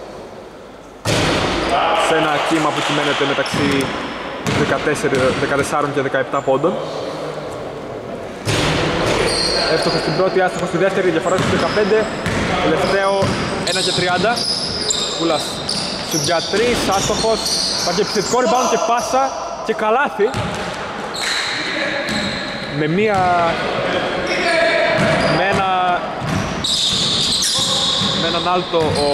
ένα κύμα που κυμαίνεται μεταξύ 14, 14 και 17 πόντων. Εύστοχος στην πρώτη, άστοχος στη δεύτερη, διαφορά στους 15. Τελευταίο 1 και 30. Κούλας στους για 3, άστοχος. Υπάρχει επιθετικό rebound και πάσα και καλάθι. Με μία... Με ένα... Με έναν άλτο ο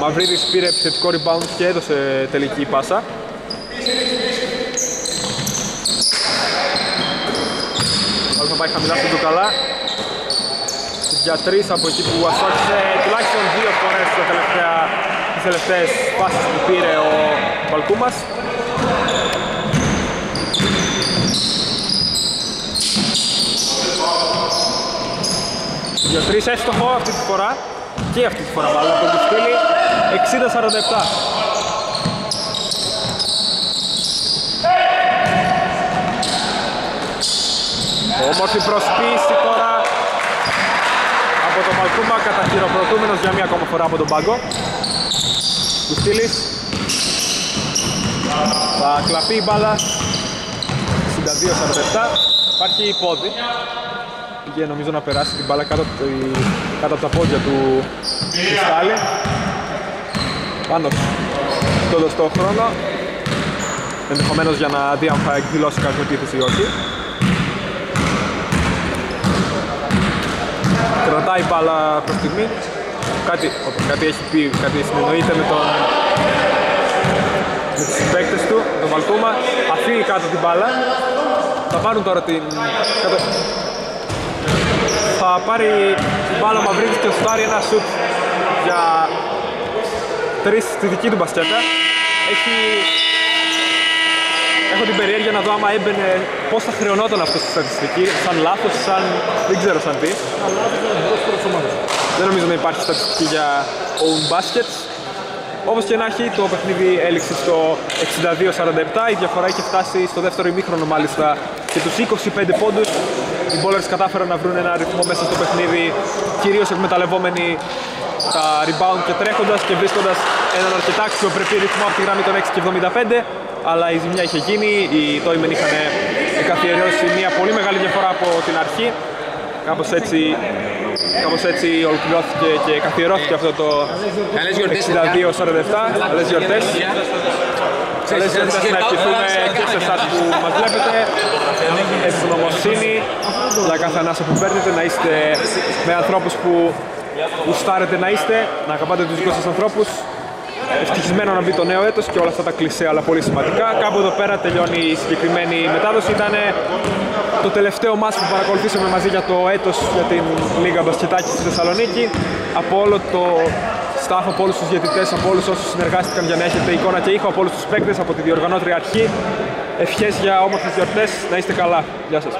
Μαυρίδης πήρε επιθετικό rebound και έδωσε τελική πάσα. Άλλος θα πάει χαμηλά στο καλά. Για τρεις από εκεί που ασφάλισε τουλάχιστον δύο φορές τα τελευταία, τις τελευταίες πάσεις που πήρε ο Βαλκούμας. Για τρεις έστοχο αυτή τη φορά και αυτή τη φορά μάλλον από τον Στήλη 60-47 Όμορφη προσποίηση τώρα από τον Μαλκούμα καταχειροκροτούμενος για μία ακόμα φορά από τον πάγκο. Κουστήλης θα κλαπεί η μπάλα. 62-47 υπάρχει πόδι πήγε νομίζω να περάσει την μπάλα κάτω, από το- κάτω από τα πόδια του Κρυστάλλη πάνω στο δοστό χρόνο ενδεχομένως για να δει αν θα εκδηλώσει κάποια επίθεση ή όχι. Κρατάει μπάλα προς στιγμή. Κάτι, όπως κάτι έχει πει, κάτι συνεννοείται με τον με τους παίκτες του, τον Βαλκούμα αφήνει κάτω την μπάλα. Θα πάρουν τώρα την κάτω, θα πάρει την μπάλα ο Μαυρίδης και θα στάρει ένα σουτ για τρεις στη δική του μπασκέτα. Έχει... Έχω την περιέργεια να δω άμα έμπαινε πώς θα χρεωνόταν αυτό στη στατιστική, σαν λάθος, σαν... δεν ξέρω σαν τι. Δεν νομίζω να υπάρχει στατιστική για own baskets. Όπως και να έχει, το παιχνίδι έληξε στο 62-47, η διαφορά είχε φτάσει στο δεύτερο ημίχρονο μάλιστα και τους 25 πόντους. Οι bowlers κατάφεραν να βρουν ένα ρυθμό μέσα στο παιχνίδι, κυρίως εκμεταλλευόμενοι τα rebound και τρέχοντας και βρίσκοντας έναν αρκετά αξιοπρεπή ρυθμό από τη γραμμή των 6 και 75 αλλά η ζημιά είχε γίνει, οι Toymen είχαν καθιερώσει μια πολύ μεγάλη διαφορά από την αρχή. Κάπως έτσι, κάπως έτσι ολοκληρώθηκε και καθιερώθηκε αυτό το Καλές γιορτές, 62-47 καλές γιορτές Καλές γιορτές να ευχηθούμε και σε εσάς που μας βλέπετε ευγνωμοσύνη για κάθε ανάσα που παίρνετε να είστε με ανθρώπους που γουστάρετε να είστε να αγαπάτε τους δικούς σας ανθρώπους ευτυχισμένο να μπει το νέο έτος και όλα αυτά τα κλισέ αλλά πολύ σημαντικά. Κάπου εδώ πέρα τελειώνει η συγκεκριμένη μετάδοση. Ήταν το τελευταίο μας που παρακολουθήσαμε μαζί για το έτος για την Λίγα Μπασκετάκη στη Θεσσαλονίκη. Από όλο το staff, από όλους τους διαιτητές, από όλους όσους συνεργάστηκαν για να έχετε εικόνα και ήχο, από όλους τους παίκτες, από τη διοργανώτρια αρχή. Ευχές για όμορφες γιορτές, να είστε καλά. Γεια σας.